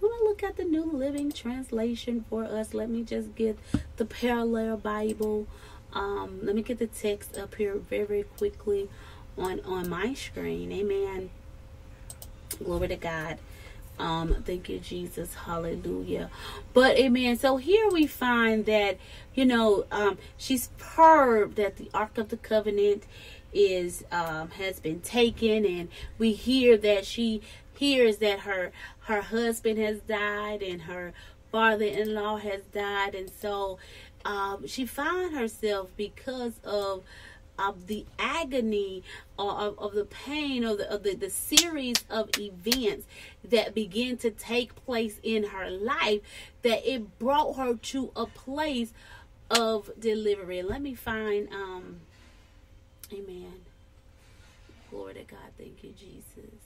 I'm going to look at the New Living Translation for us. Let me just get the parallel Bible. Um, let me get the text up here very very quickly on on my screen. Amen. Glory to God. Um, thank you, Jesus. Hallelujah. But amen. So here we find that, you know, um, she's perturbed that the Ark of the Covenant is um has been taken and we hear that she hears that her her husband has died and her father-in-law has died, and so um, she found herself because of of the agony of, of the pain or the, of the, the series of events that began to take place in her life that it brought her to a place of delivery. Let me find um amen. Glory to God. Thank you, Jesus.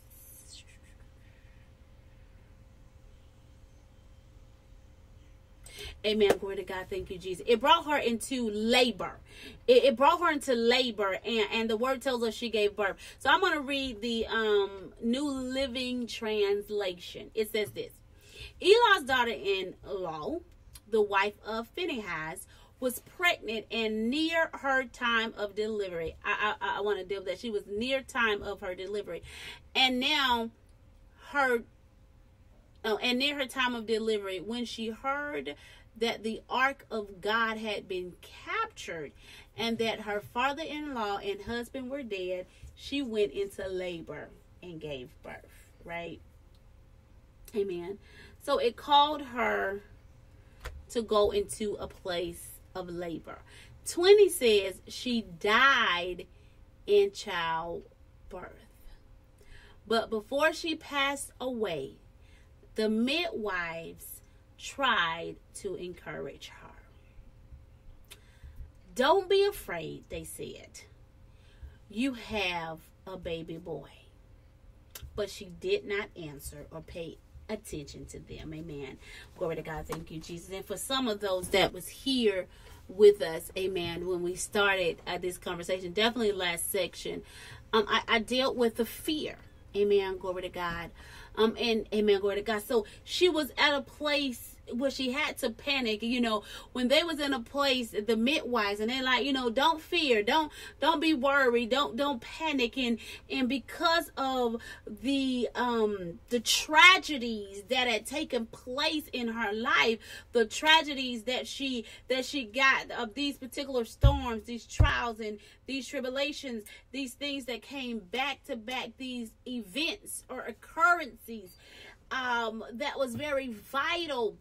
Amen. Glory to God. Thank you, Jesus. It brought her into labor. It, it, brought her into labor, and, and the word tells us she gave birth. So I'm going to read the um, New Living Translation. It says this Eli's daughter in law, the wife of Phinehas, was pregnant and near her time of delivery. I, I, I want to deal with that. She was near time of her delivery. And now her oh, and near her time of delivery, when she heard that the ark of God had been captured and that her father in law and husband were dead, she went into labor and gave birth, right? Amen. So it called her to go into a place of labor. 20 says she died in childbirth. But before she passed away, the midwives tried to encourage her. Don't be afraid, they said. You have a baby boy. But she did not answer or pay attention to them. Amen. Glory to God. Thank you, Jesus. And for some of those that was here with us, amen, when we started uh, this conversation, definitely last section, um, I, I dealt with the fear. Amen. Glory to God. Um, and amen. Glory to God. So she was at a place where she had to panic you know when they was in a place the midwives and they're like you know don't fear don't don't be worried don't don't panic. And and because of the um the tragedies that had taken place in her life the tragedies that she that she got of these particular storms these trials and these tribulations these things that came back to back these events or occurrences um that was very vital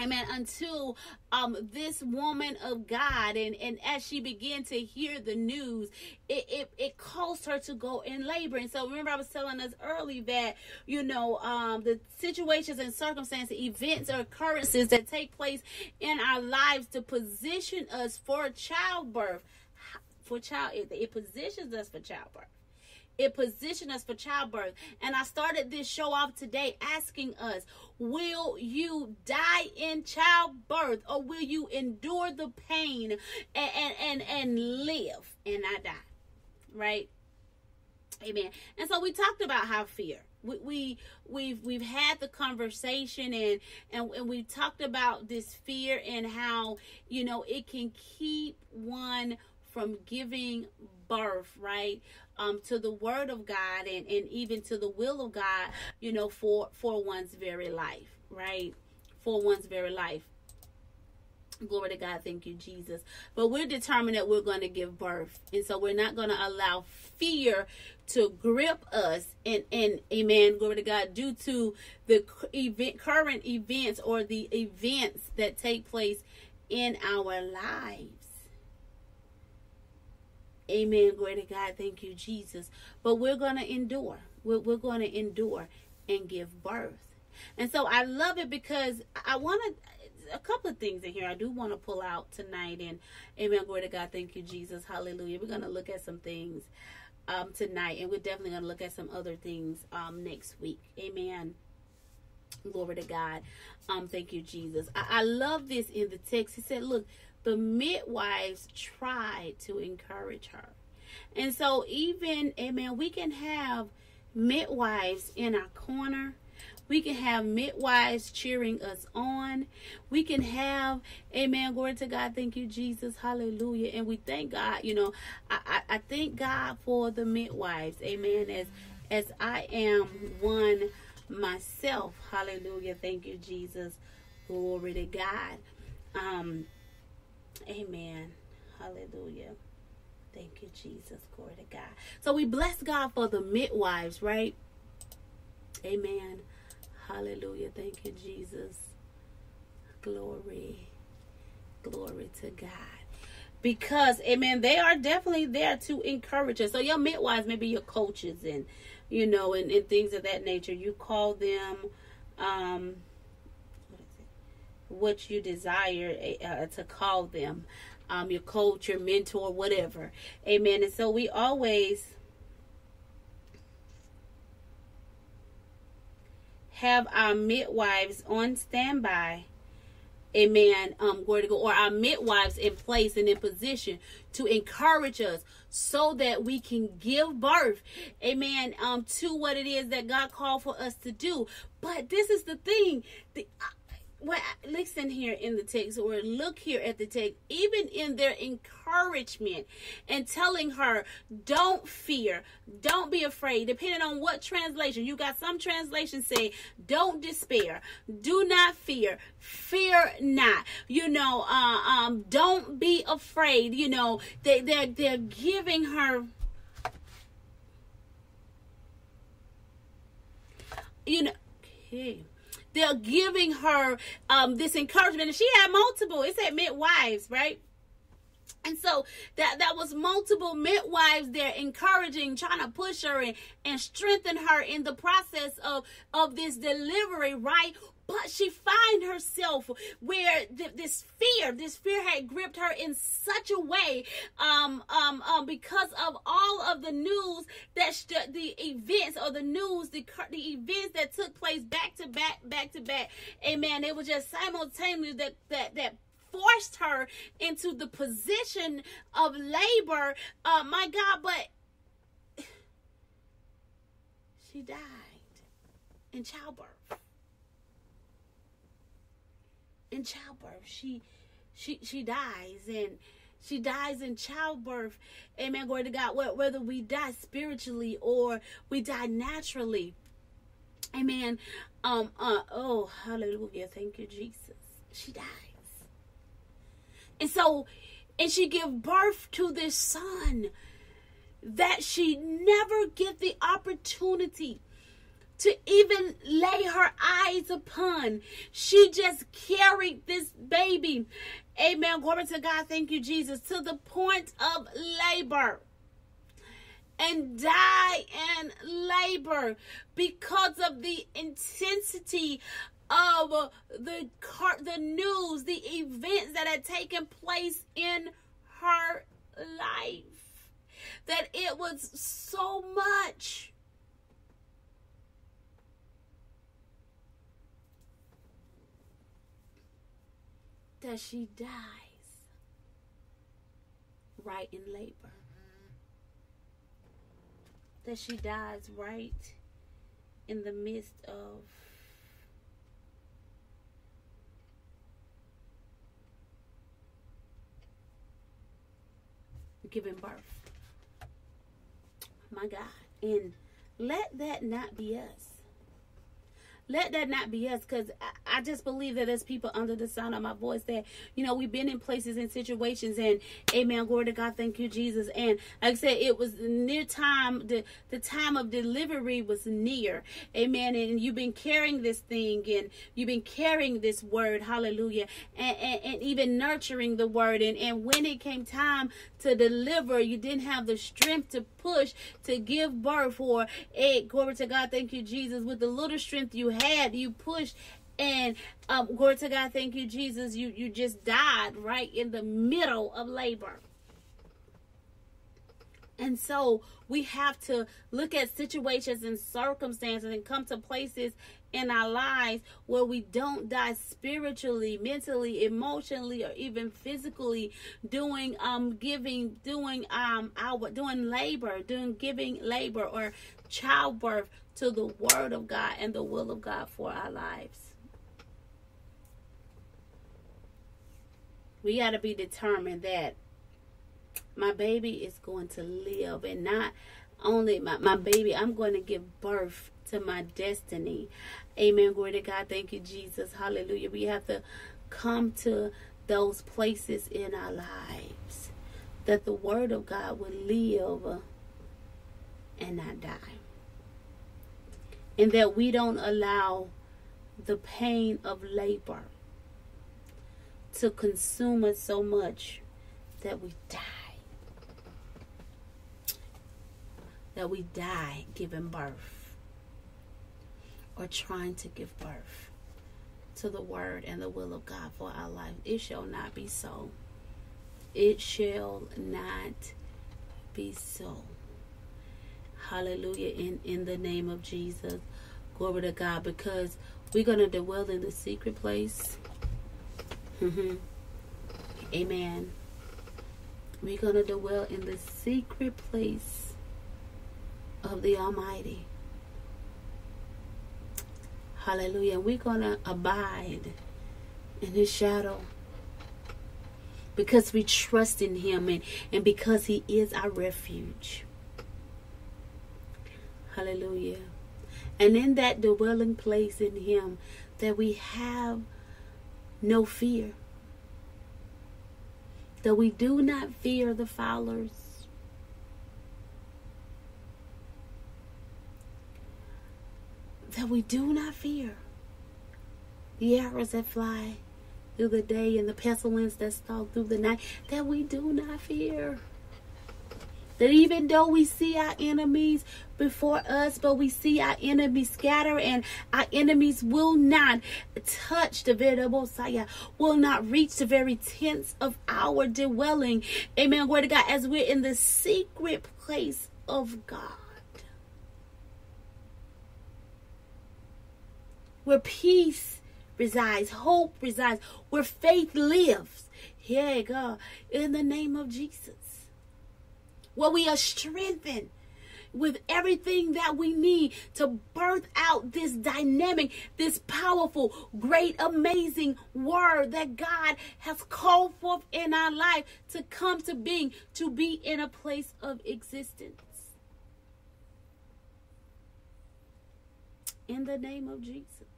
Amen. Until um this woman of God and and as she began to hear the news, it, it it caused her to go in labor. And so remember I was telling us early that you know um the situations and circumstances, events or occurrences that take place in our lives to position us for childbirth. For child it, it positions us for childbirth it positioned us for childbirth. And I started this show off today asking us, will you die in childbirth or will you endure the pain and and and, and live and not die? Right? Amen. And so we talked about how fear. We, we we've we've had the conversation and, and and we've talked about this fear and how you know it can keep one from giving birth, right? Um, to the word of God and, and even to the will of God, you know, for, for one's very life, right? For one's very life. Glory to God. Thank you, Jesus. But we're determined that we're going to give birth. And so we're not going to allow fear to grip us and, and amen. Glory to God. Due to the event, current events or the events that take place in our lives. Amen. Glory to God. Thank you, Jesus. But we're going to endure. We're, we're going to endure and give birth. And so I love it because I want to, a couple of things in here I do want to pull out tonight. And amen. Glory to God. Thank you, Jesus. Hallelujah. We're going to look at some things um, tonight. And we're definitely going to look at some other things um, next week. Amen. Glory to God. Um, thank you, Jesus. I, I love this in the text. He said, look, the midwives tried to encourage her. And so, even, amen, we can have midwives in our corner. We can have midwives cheering us on. We can have, amen, glory to God. Thank you, Jesus. Hallelujah. And we thank God, you know, I, I, I thank God for the midwives. Amen. As, as I am one myself. Hallelujah. Thank you, Jesus. Glory to God. Um, Amen. Hallelujah. Thank you, Jesus. Glory to God. So we bless God for the midwives, right? Amen. Hallelujah. Thank you, Jesus. Glory. Glory to God. Because, amen, they are definitely there to encourage us. So, your midwives, maybe your coaches and, you know, and, and things of that nature, you call them, um, what you desire uh, to call them um, your coach, your mentor, whatever. Amen. And so we always have our midwives on standby. Amen. Um, glory to go, or our midwives in place and in position to encourage us so that we can give birth, amen, um, to what it is that God called for us to do. But this is the thing. The, well, listen here in the text or look here at the text, even in their encouragement and telling her, don't fear, don't be afraid, depending on what translation. You got some translations say, don't despair, do not fear, fear not, you know, uh, um, don't be afraid, you know, they, they're, they're giving her you know, okay they're giving her um, this encouragement. And she had multiple, it said midwives, right? And so that that was multiple midwives there encouraging, trying to push her and, and strengthen her in the process of, of this delivery, right? But she find herself where th- this fear this fear had gripped her in such a way um, um, um, because of all of the news that st- the events or the news the, the events that took place back to back back to back. Amen. It was just simultaneously that that that forced her into the position of labor. Uh, my god but she died in childbirth in childbirth. She she she dies and she dies in childbirth. Amen. Glory to God. Whether we die spiritually or we die naturally. Amen. Um uh oh hallelujah. Thank you, Jesus. She dies. And so and she give birth to this son that she never get the opportunity to even lay her eyes upon. She just carried this baby. Amen. Glory to God. Thank you, Jesus. To the point of labor and die in labor because of the intensity of the car- the news, the events that had taken place in her life. That it was so much that she dies right in labor. That she dies right in the midst of giving birth. My God. And let that not be us let that not be us because I, I, just believe that as people under the sound of my voice that you know we've been in places and situations and amen glory to god thank you jesus. And like i said it was near time the the time of delivery was near amen and you've been carrying this thing and you've been carrying this word hallelujah and, and, and even nurturing the word and and when it came time to deliver. You didn't have the strength to push to give birth or hey glory to god. Thank you jesus. With the little strength you had, you pushed, and um, glory to God, thank you, Jesus. You you just died right in the middle of labor. And so we have to look at situations and circumstances and come to places in our lives where we don't die spiritually, mentally, emotionally, or even physically doing um giving, doing um our doing labor, doing giving labor or childbirth to the word of God and the will of God for our lives. We got to be determined that my baby is going to live and not only my, my baby, I'm going to give birth to my destiny. Amen. Glory to God. Thank you, Jesus. Hallelujah. We have to come to those places in our lives that the word of God will live and not die and that we don't allow the pain of labor to consume us so much that we die. That we die giving birth or trying to give birth to the word and the will of God for our life. It shall not be so. It shall not be so. Hallelujah. In in the name of Jesus. Glory to God. Because we're gonna dwell in the secret place. Mm-hmm. Amen. We're gonna dwell in the secret place of the Almighty. Hallelujah. We're going to abide in His shadow because we trust in Him and, and because He is our refuge. Hallelujah. And in that dwelling place in Him, that we have no fear. That we do not fear the fowlers that we do not fear the arrows that fly through the day and the pestilence that stalk through the night, that we do not fear. That even though we see our enemies before us, but we see our enemies scatter and our enemies will not touch the very Messiah, will not reach the very tents of our dwelling. Amen. Word to God, as we're in the secret place of God. Where peace resides, hope resides, where faith lives. Yeah, God, in the name of Jesus. Where we are strengthened with everything that we need to birth out this dynamic, this powerful, great, amazing word that God has called forth in our life to come to being, to be in a place of existence. In the name of Jesus.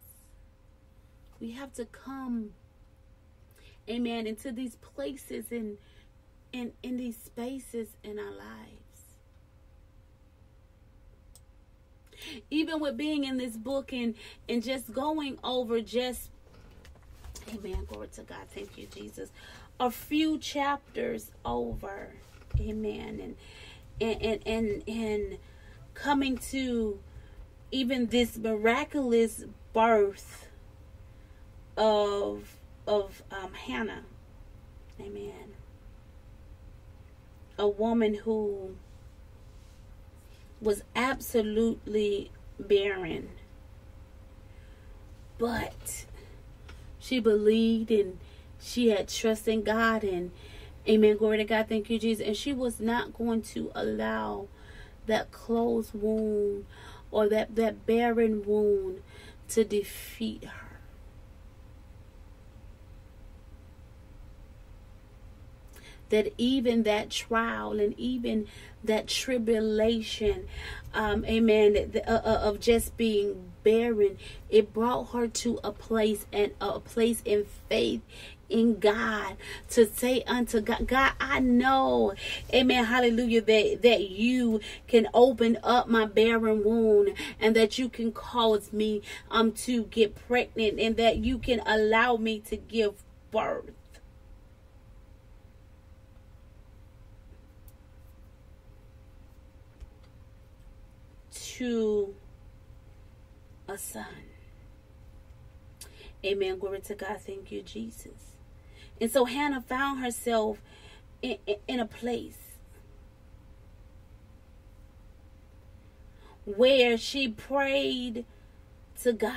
We have to come, amen, into these places and in, in these spaces in our lives. Even with being in this book and, and just going over just, amen, glory to God, thank you, Jesus, a few chapters over, amen, and and and and, and coming to even this miraculous birth of of um, Hannah. Amen. A woman who was absolutely barren, but she believed and she had trust in God and Amen. Glory to God. Thank you, Jesus. And she was not going to allow that closed wound or that, that barren wound to defeat her. That even that trial and even that tribulation, um, amen, uh, uh, of just being barren, it brought her to a place and a place in faith in God to say unto God, God, I know, amen, hallelujah, that, that you can open up my barren wound and that you can cause me um to get pregnant and that you can allow me to give birth. To a son. Amen. Glory to God. Thank you, Jesus. And so Hannah found herself in, in a place where she prayed to God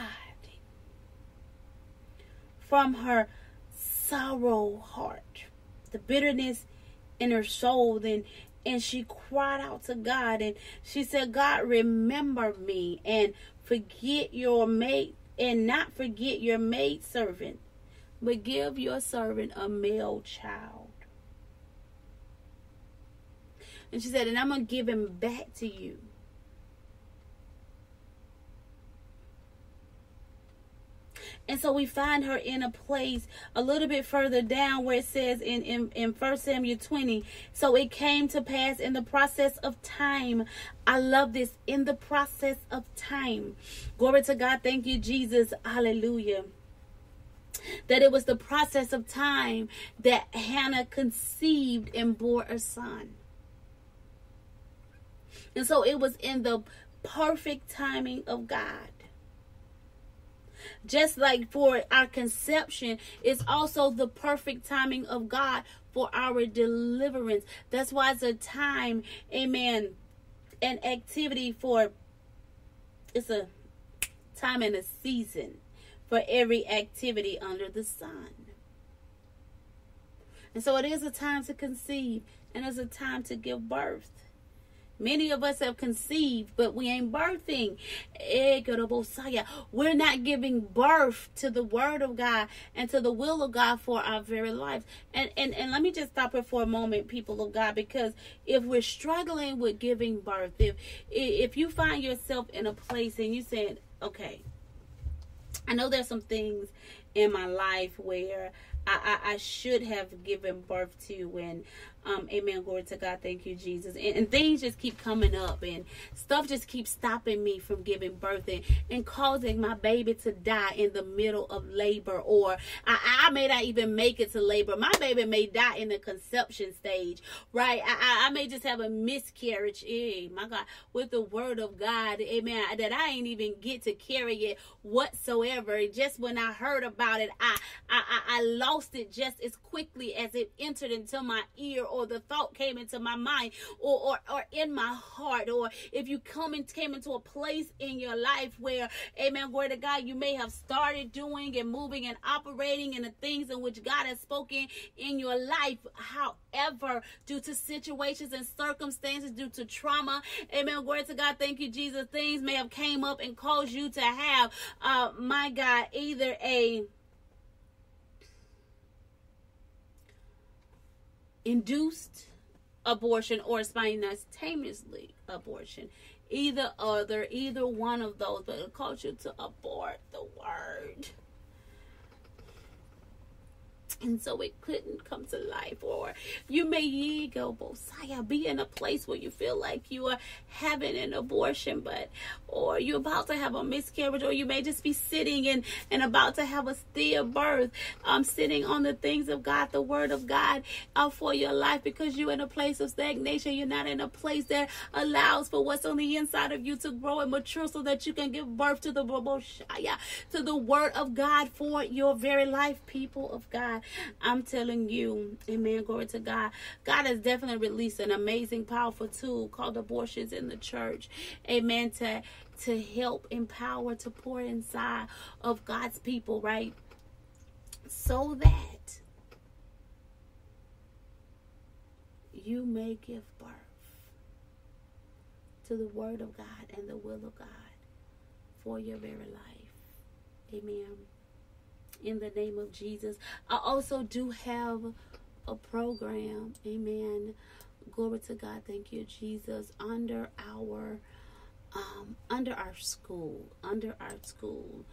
from her sorrow heart, the bitterness in her soul, and and she cried out to God and she said, God, remember me and forget your mate and not forget your maid servant, but give your servant a male child. And she said, and I'm going to give him back to you. And so we find her in a place a little bit further down where it says in, in, in 1 Samuel 20. So it came to pass in the process of time. I love this. In the process of time. Glory to God. Thank you, Jesus. Hallelujah. that it was the process of time that Hannah conceived and bore a son. And so it was in the perfect timing of God. Just like for our conception, it's also the perfect timing of God for our deliverance. That's why it's a time, amen, an activity for it's a time and a season for every activity under the sun. And so it is a time to conceive and it's a time to give birth. Many of us have conceived, but we ain't birthing. Eh, we're not giving birth to the word of God and to the will of God for our very lives. And, and, and let me just stop here for a moment, people of God, because if we're struggling with giving birth, if, if you find yourself in a place and you said, okay, I know there's some things in my life where I, I, I should have given birth to when um, amen. Glory to God. Thank you, Jesus. And, and, things just keep coming up, and stuff just keeps stopping me from giving birth and, and causing my baby to die in the middle of labor, or I, I may not even make it to labor. My baby may die in the conception stage, right? I, I may just have a miscarriage. Eh, my God, with the word of God, amen. That I ain't even get to carry it whatsoever. Just when I heard about it, I I, I lost it just as quickly as it entered into my ear or the thought came into my mind or, or, or in my heart, or if you come and came into a place in your life where, amen, glory to God, you may have started doing and moving and operating in the things in which God has spoken in your life. However, due to situations and circumstances, due to trauma, amen, glory to God, thank you, Jesus, things may have came up and caused you to have, uh, my God, either a induced abortion or spontaneously abortion. Either other, either one of those, but caused you to abort the word and so it couldn't come to life. Or you may go, Bosiah, be in a place where you feel like you are having an abortion, but or you're about to have a miscarriage, or you may just be sitting and, and about to have a stillbirth, um, sitting on the things of God, the word of God uh, for your life because you're in a place of stagnation. You're not in a place that allows for what's on the inside of you to grow and mature so that you can give birth to the to the word of God for your very life, people of God. I'm telling you, amen, glory to God. God has definitely released an amazing, powerful tool called abortions in the church. Amen. To to help empower, to pour inside of God's people, right? So that you may give birth to the word of God and the will of God for your very life. Amen in the name of Jesus. I also do have a program, amen. Glory to God, thank you, Jesus, under our um, under our school, under our school.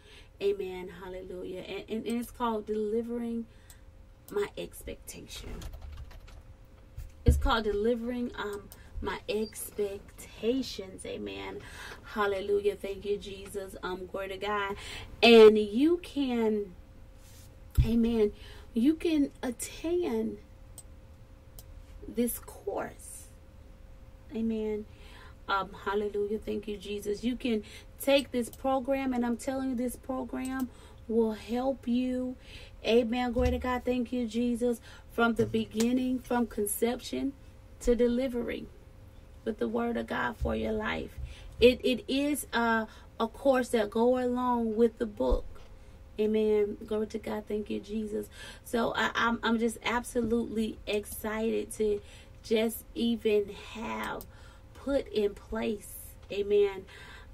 Amen. Hallelujah. And, and, and it's called Delivering My Expectation. It's called Delivering um my expectations. Amen. Hallelujah. Thank you, Jesus. Um, glory to God. And you can Amen. You can attend this course. Amen. Um, hallelujah. Thank you, Jesus. You can take this program, and I'm telling you, this program will help you. Amen. Glory to God. Thank you, Jesus. From the beginning, from conception to delivery with the word of God for your life. It it is a, a course that go along with the book. Amen. Glory to God. Thank you, Jesus. So I, I'm I'm just absolutely excited to just even have put in place, amen,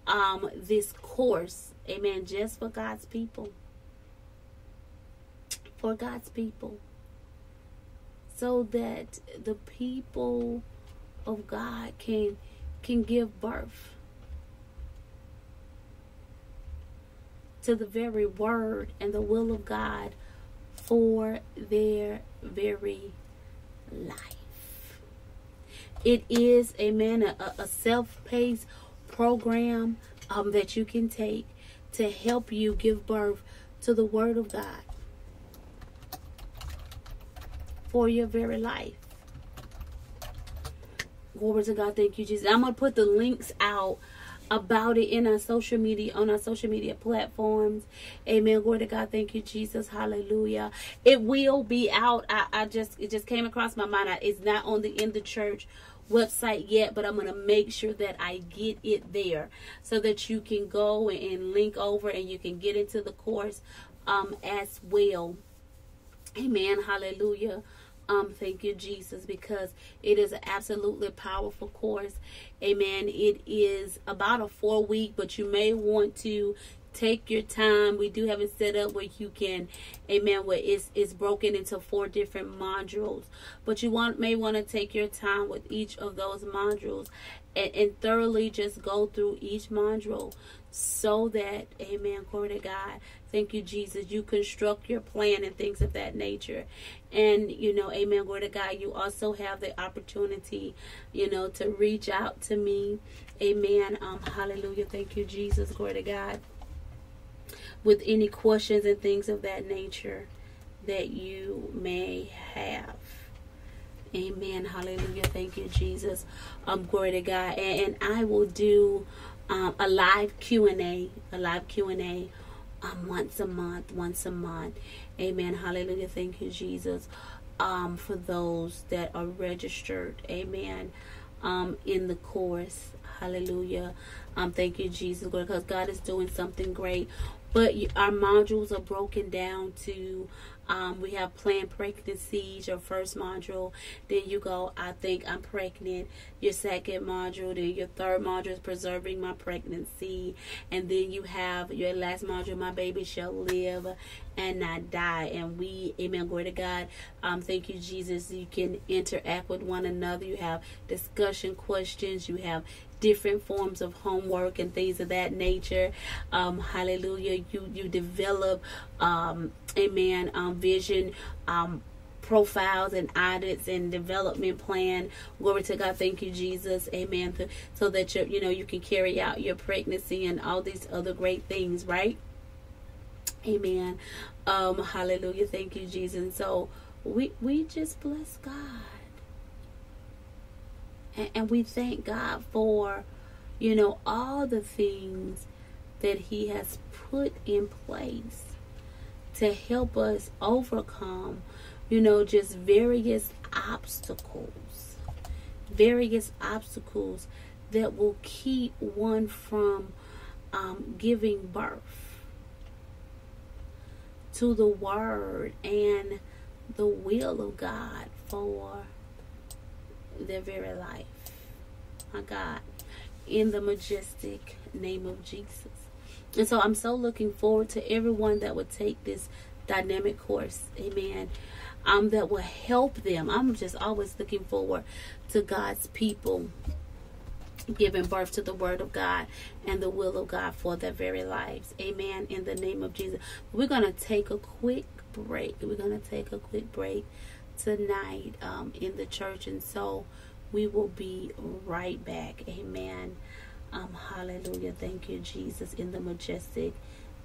um, this course, amen, just for God's people. For God's people. So that the people of God can can give birth to the very word and the will of God for their very life. It is, a, a self paced program um, that you can take to help you give birth to the word of God. for your very life. Glory to God. Thank you, Jesus. I'm going to put the links out about it in our social media on our social media platforms. Amen. Glory to God. Thank you, Jesus. Hallelujah. It will be out. I, I just it just came across my mind. It's not on the in the church website yet, but I'm going to make sure that I get it there so that you can go and link over and you can get into the course um, as well. Amen. Hallelujah. Um, thank you, Jesus, because it is an absolutely powerful course. Amen. It is about a four week, but you may want to take your time. We do have it set up where you can, amen, where it's, it's broken into four different modules. But you want may want to take your time with each of those modules and, and thoroughly just go through each module so that, amen, glory to God, Thank you, Jesus. You construct your plan and things of that nature. And, you know, amen, glory to God. You also have the opportunity, you know, to reach out to me. Amen. Um, hallelujah. Thank you, Jesus. Glory to God. With any questions and things of that nature that you may have. Amen. Hallelujah. Thank you, Jesus. Um, glory to God. And, and I will do um, a live Q and A, a live Q and A um, once a month, once a month. Amen. Hallelujah. Thank you, Jesus. Um, for those that are registered. Amen. Um, in the course. Hallelujah. Um, thank you, Jesus, because God is doing something great. But our modules are broken down to um, we have planned pregnancies, your first module. Then you go, I think I'm pregnant. Your second module. Then your third module is preserving my pregnancy. And then you have your last module, my baby shall live and not die. And we, amen, glory to God. Um, thank you, Jesus. You can interact with one another. You have discussion questions. You have different forms of homework and things of that nature. Um, hallelujah. You you develop, um, amen, um, vision. Um, profiles and audits and development plan. Glory to God. Thank you, Jesus. Amen. So that you you know you can carry out your pregnancy and all these other great things, right? Amen. Um, hallelujah. Thank you, Jesus. so we we just bless God. And, and we thank God for, you know, all the things that He has put in place to help us overcome, you know, just various obstacles, various obstacles that will keep one from um, giving birth to the Word and the will of God for their very life. My God, in the majestic name of Jesus. And so I'm so looking forward to everyone that would take this dynamic course. Amen. Um, that will help them. I'm just always looking forward to God's people giving birth to the word of God and the will of God for their very lives. Amen. In the name of Jesus. We're going to take a quick break. We're going to take a quick break tonight um, in the church. And so we will be right back. Amen. Um, hallelujah. Thank you, Jesus. In the majestic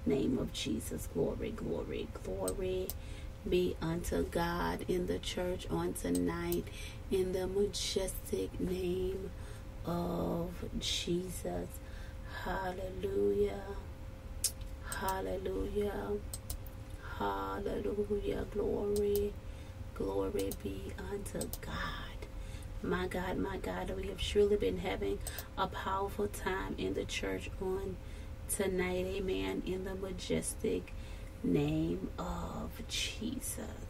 name of Jesus. Glory, glory, glory be unto God in the church on tonight. In the majestic name of Jesus. Hallelujah. Hallelujah. Hallelujah. Glory. Glory be unto God. My God, my God, we have surely been having a powerful time in the church on tonight. Amen. In the majestic name of Jesus.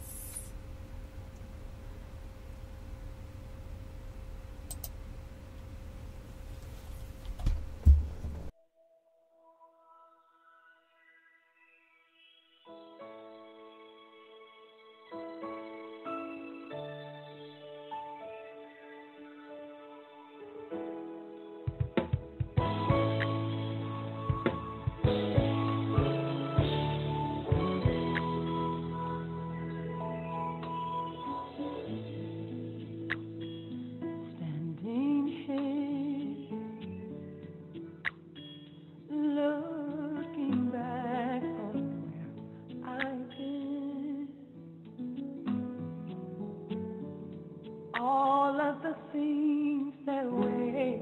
The things that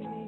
me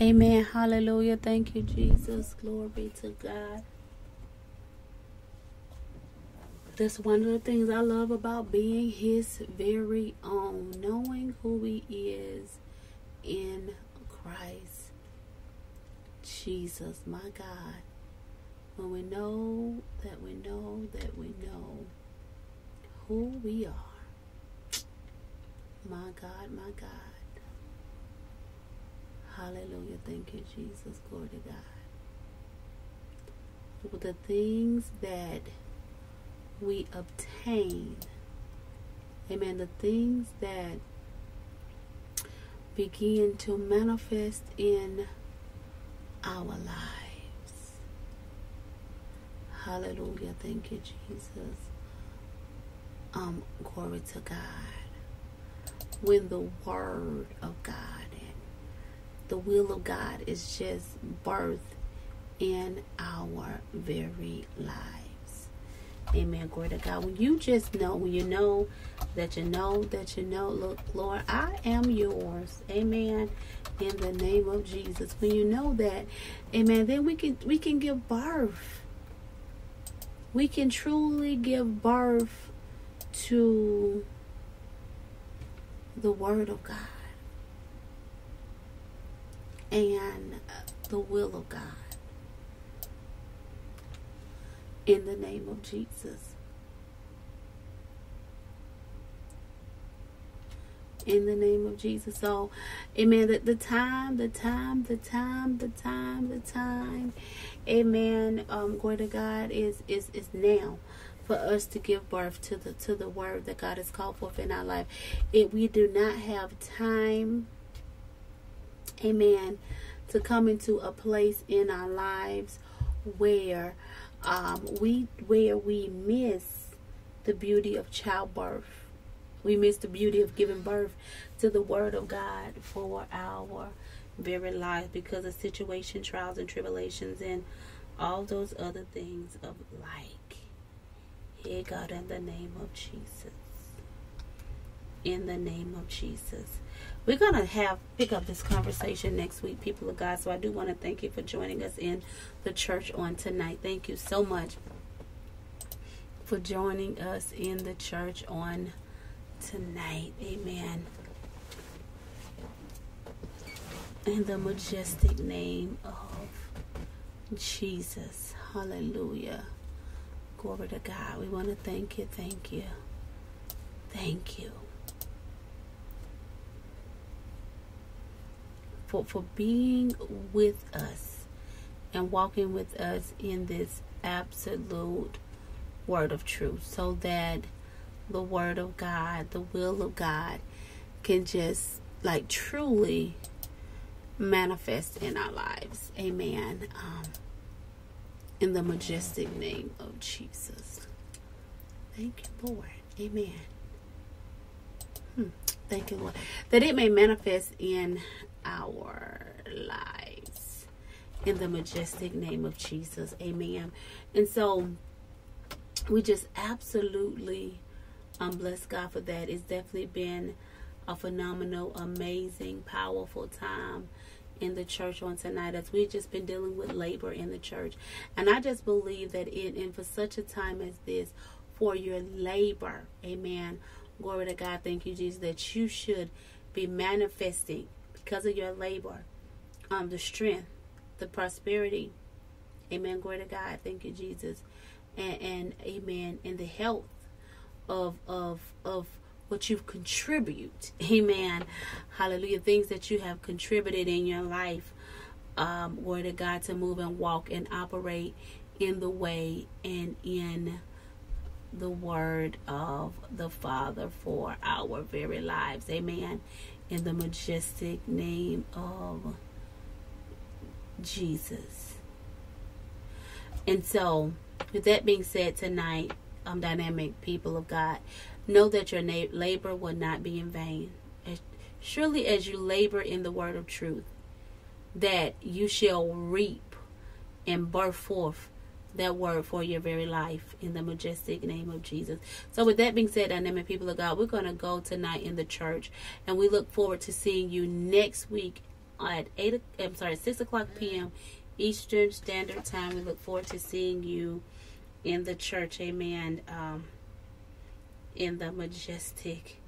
Amen. Hallelujah. Thank you, Jesus. Glory to God. That's one of the things I love about being His very own, knowing who He is in Christ Jesus, my God. When we know that we know that we know who we are, my God, my God. Hallelujah. Thank you, Jesus. Glory to God. The things that we obtain, amen, the things that begin to manifest in our lives. Hallelujah. Thank you, Jesus. Um, glory to God. When the word of God the will of God is just birth in our very lives. Amen. Glory to God. When you just know, when you know that you know that you know, look, Lord, I am yours. Amen. In the name of Jesus. When you know that, amen, then we can we can give birth. We can truly give birth to the word of God and the will of God. In the name of Jesus. In the name of Jesus. So, amen. The, the time, the time, the time, the time, the time, amen. Um, glory to God is is is now for us to give birth to the to the word that God has called forth in our life. If we do not have time, amen, to come into a place in our lives where um, we where we miss the beauty of childbirth. We miss the beauty of giving birth to the word of God for our very life because of situation, trials, and tribulations, and all those other things of like. Here, God, in the name of Jesus. In the name of Jesus. We're gonna have pick up this conversation next week, people of God. So I do want to thank you for joining us in the church on tonight. Thank you so much for joining us in the church on tonight. Amen. In the majestic name of Jesus. Hallelujah. Glory to God. We want to thank you, thank you, thank you for, for being with us and walking with us in this absolute word of truth so that the word of God, the will of God can just like truly manifest in our lives. Amen. Um, in the majestic name of Jesus. Thank you, Lord. Amen. Hmm. Thank you, Lord. That it may manifest in our lives. In the majestic name of Jesus. Amen. And so we just absolutely um, bless God for that. It's definitely been a phenomenal, amazing, powerful time in the church on tonight as we've just been dealing with labor in the church. And I just believe that it, and for such a time as this, for your labor, amen. Glory to God. Thank you, Jesus, that you should be manifesting because of your labor, um, the strength, the prosperity, amen. Glory to God. Thank you, Jesus, and, and amen. And the health of of of what you've contribute. Amen. Hallelujah. Things that you have contributed in your life. Um, word of God to move and walk and operate in the way and in the word of the Father for our very lives. Amen. In the majestic name of Jesus. And so, with that being said, tonight, um, dynamic people of God, know that your labor will not be in vain. As, surely, as you labor in the word of truth, that you shall reap and birth forth that word for your very life in the majestic name of Jesus. So, with that being said, dynamic people of God, we're going to go tonight in the church, and we look forward to seeing you next week at eight. I'm sorry, six o'clock p.m. Eastern Standard Time. We look forward to seeing you in the church. Amen. Um, in the majestic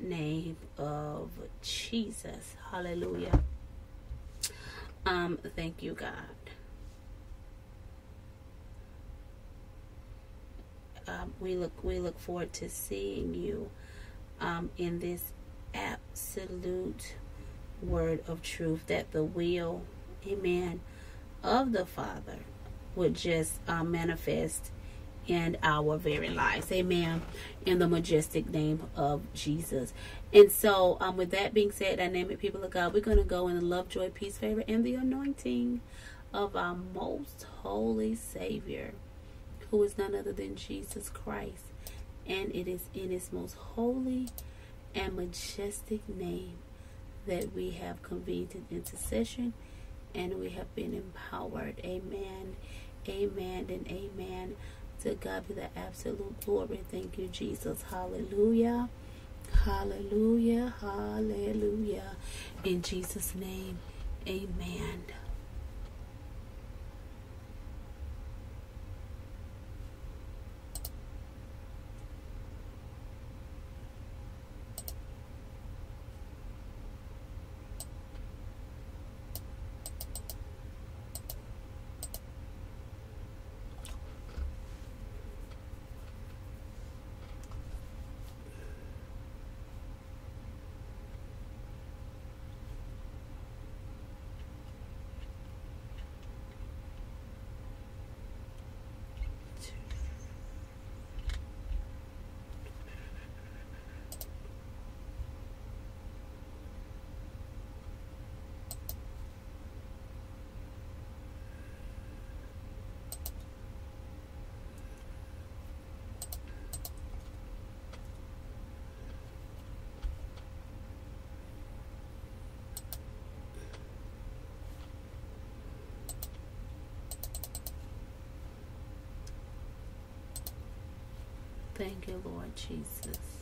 name of Jesus. Hallelujah. Um, thank you, God. Um, we look we look forward to seeing you um, in this absolute word of truth that the will, amen, of the Father would just uh, manifest in our very lives. Amen. In the majestic name of Jesus. And so, um, with that being said, dynamic people of God, we're going to go in the love, joy, peace, favor, and the anointing of our most holy Savior, who is none other than Jesus Christ. And it is in his most holy and majestic name that we have convened in intercession and we have been empowered. Amen. Amen and amen. To God be the absolute glory. Thank you, Jesus. Hallelujah. Hallelujah. Hallelujah. In Jesus' name, amen. Thank you, Lord Jesus.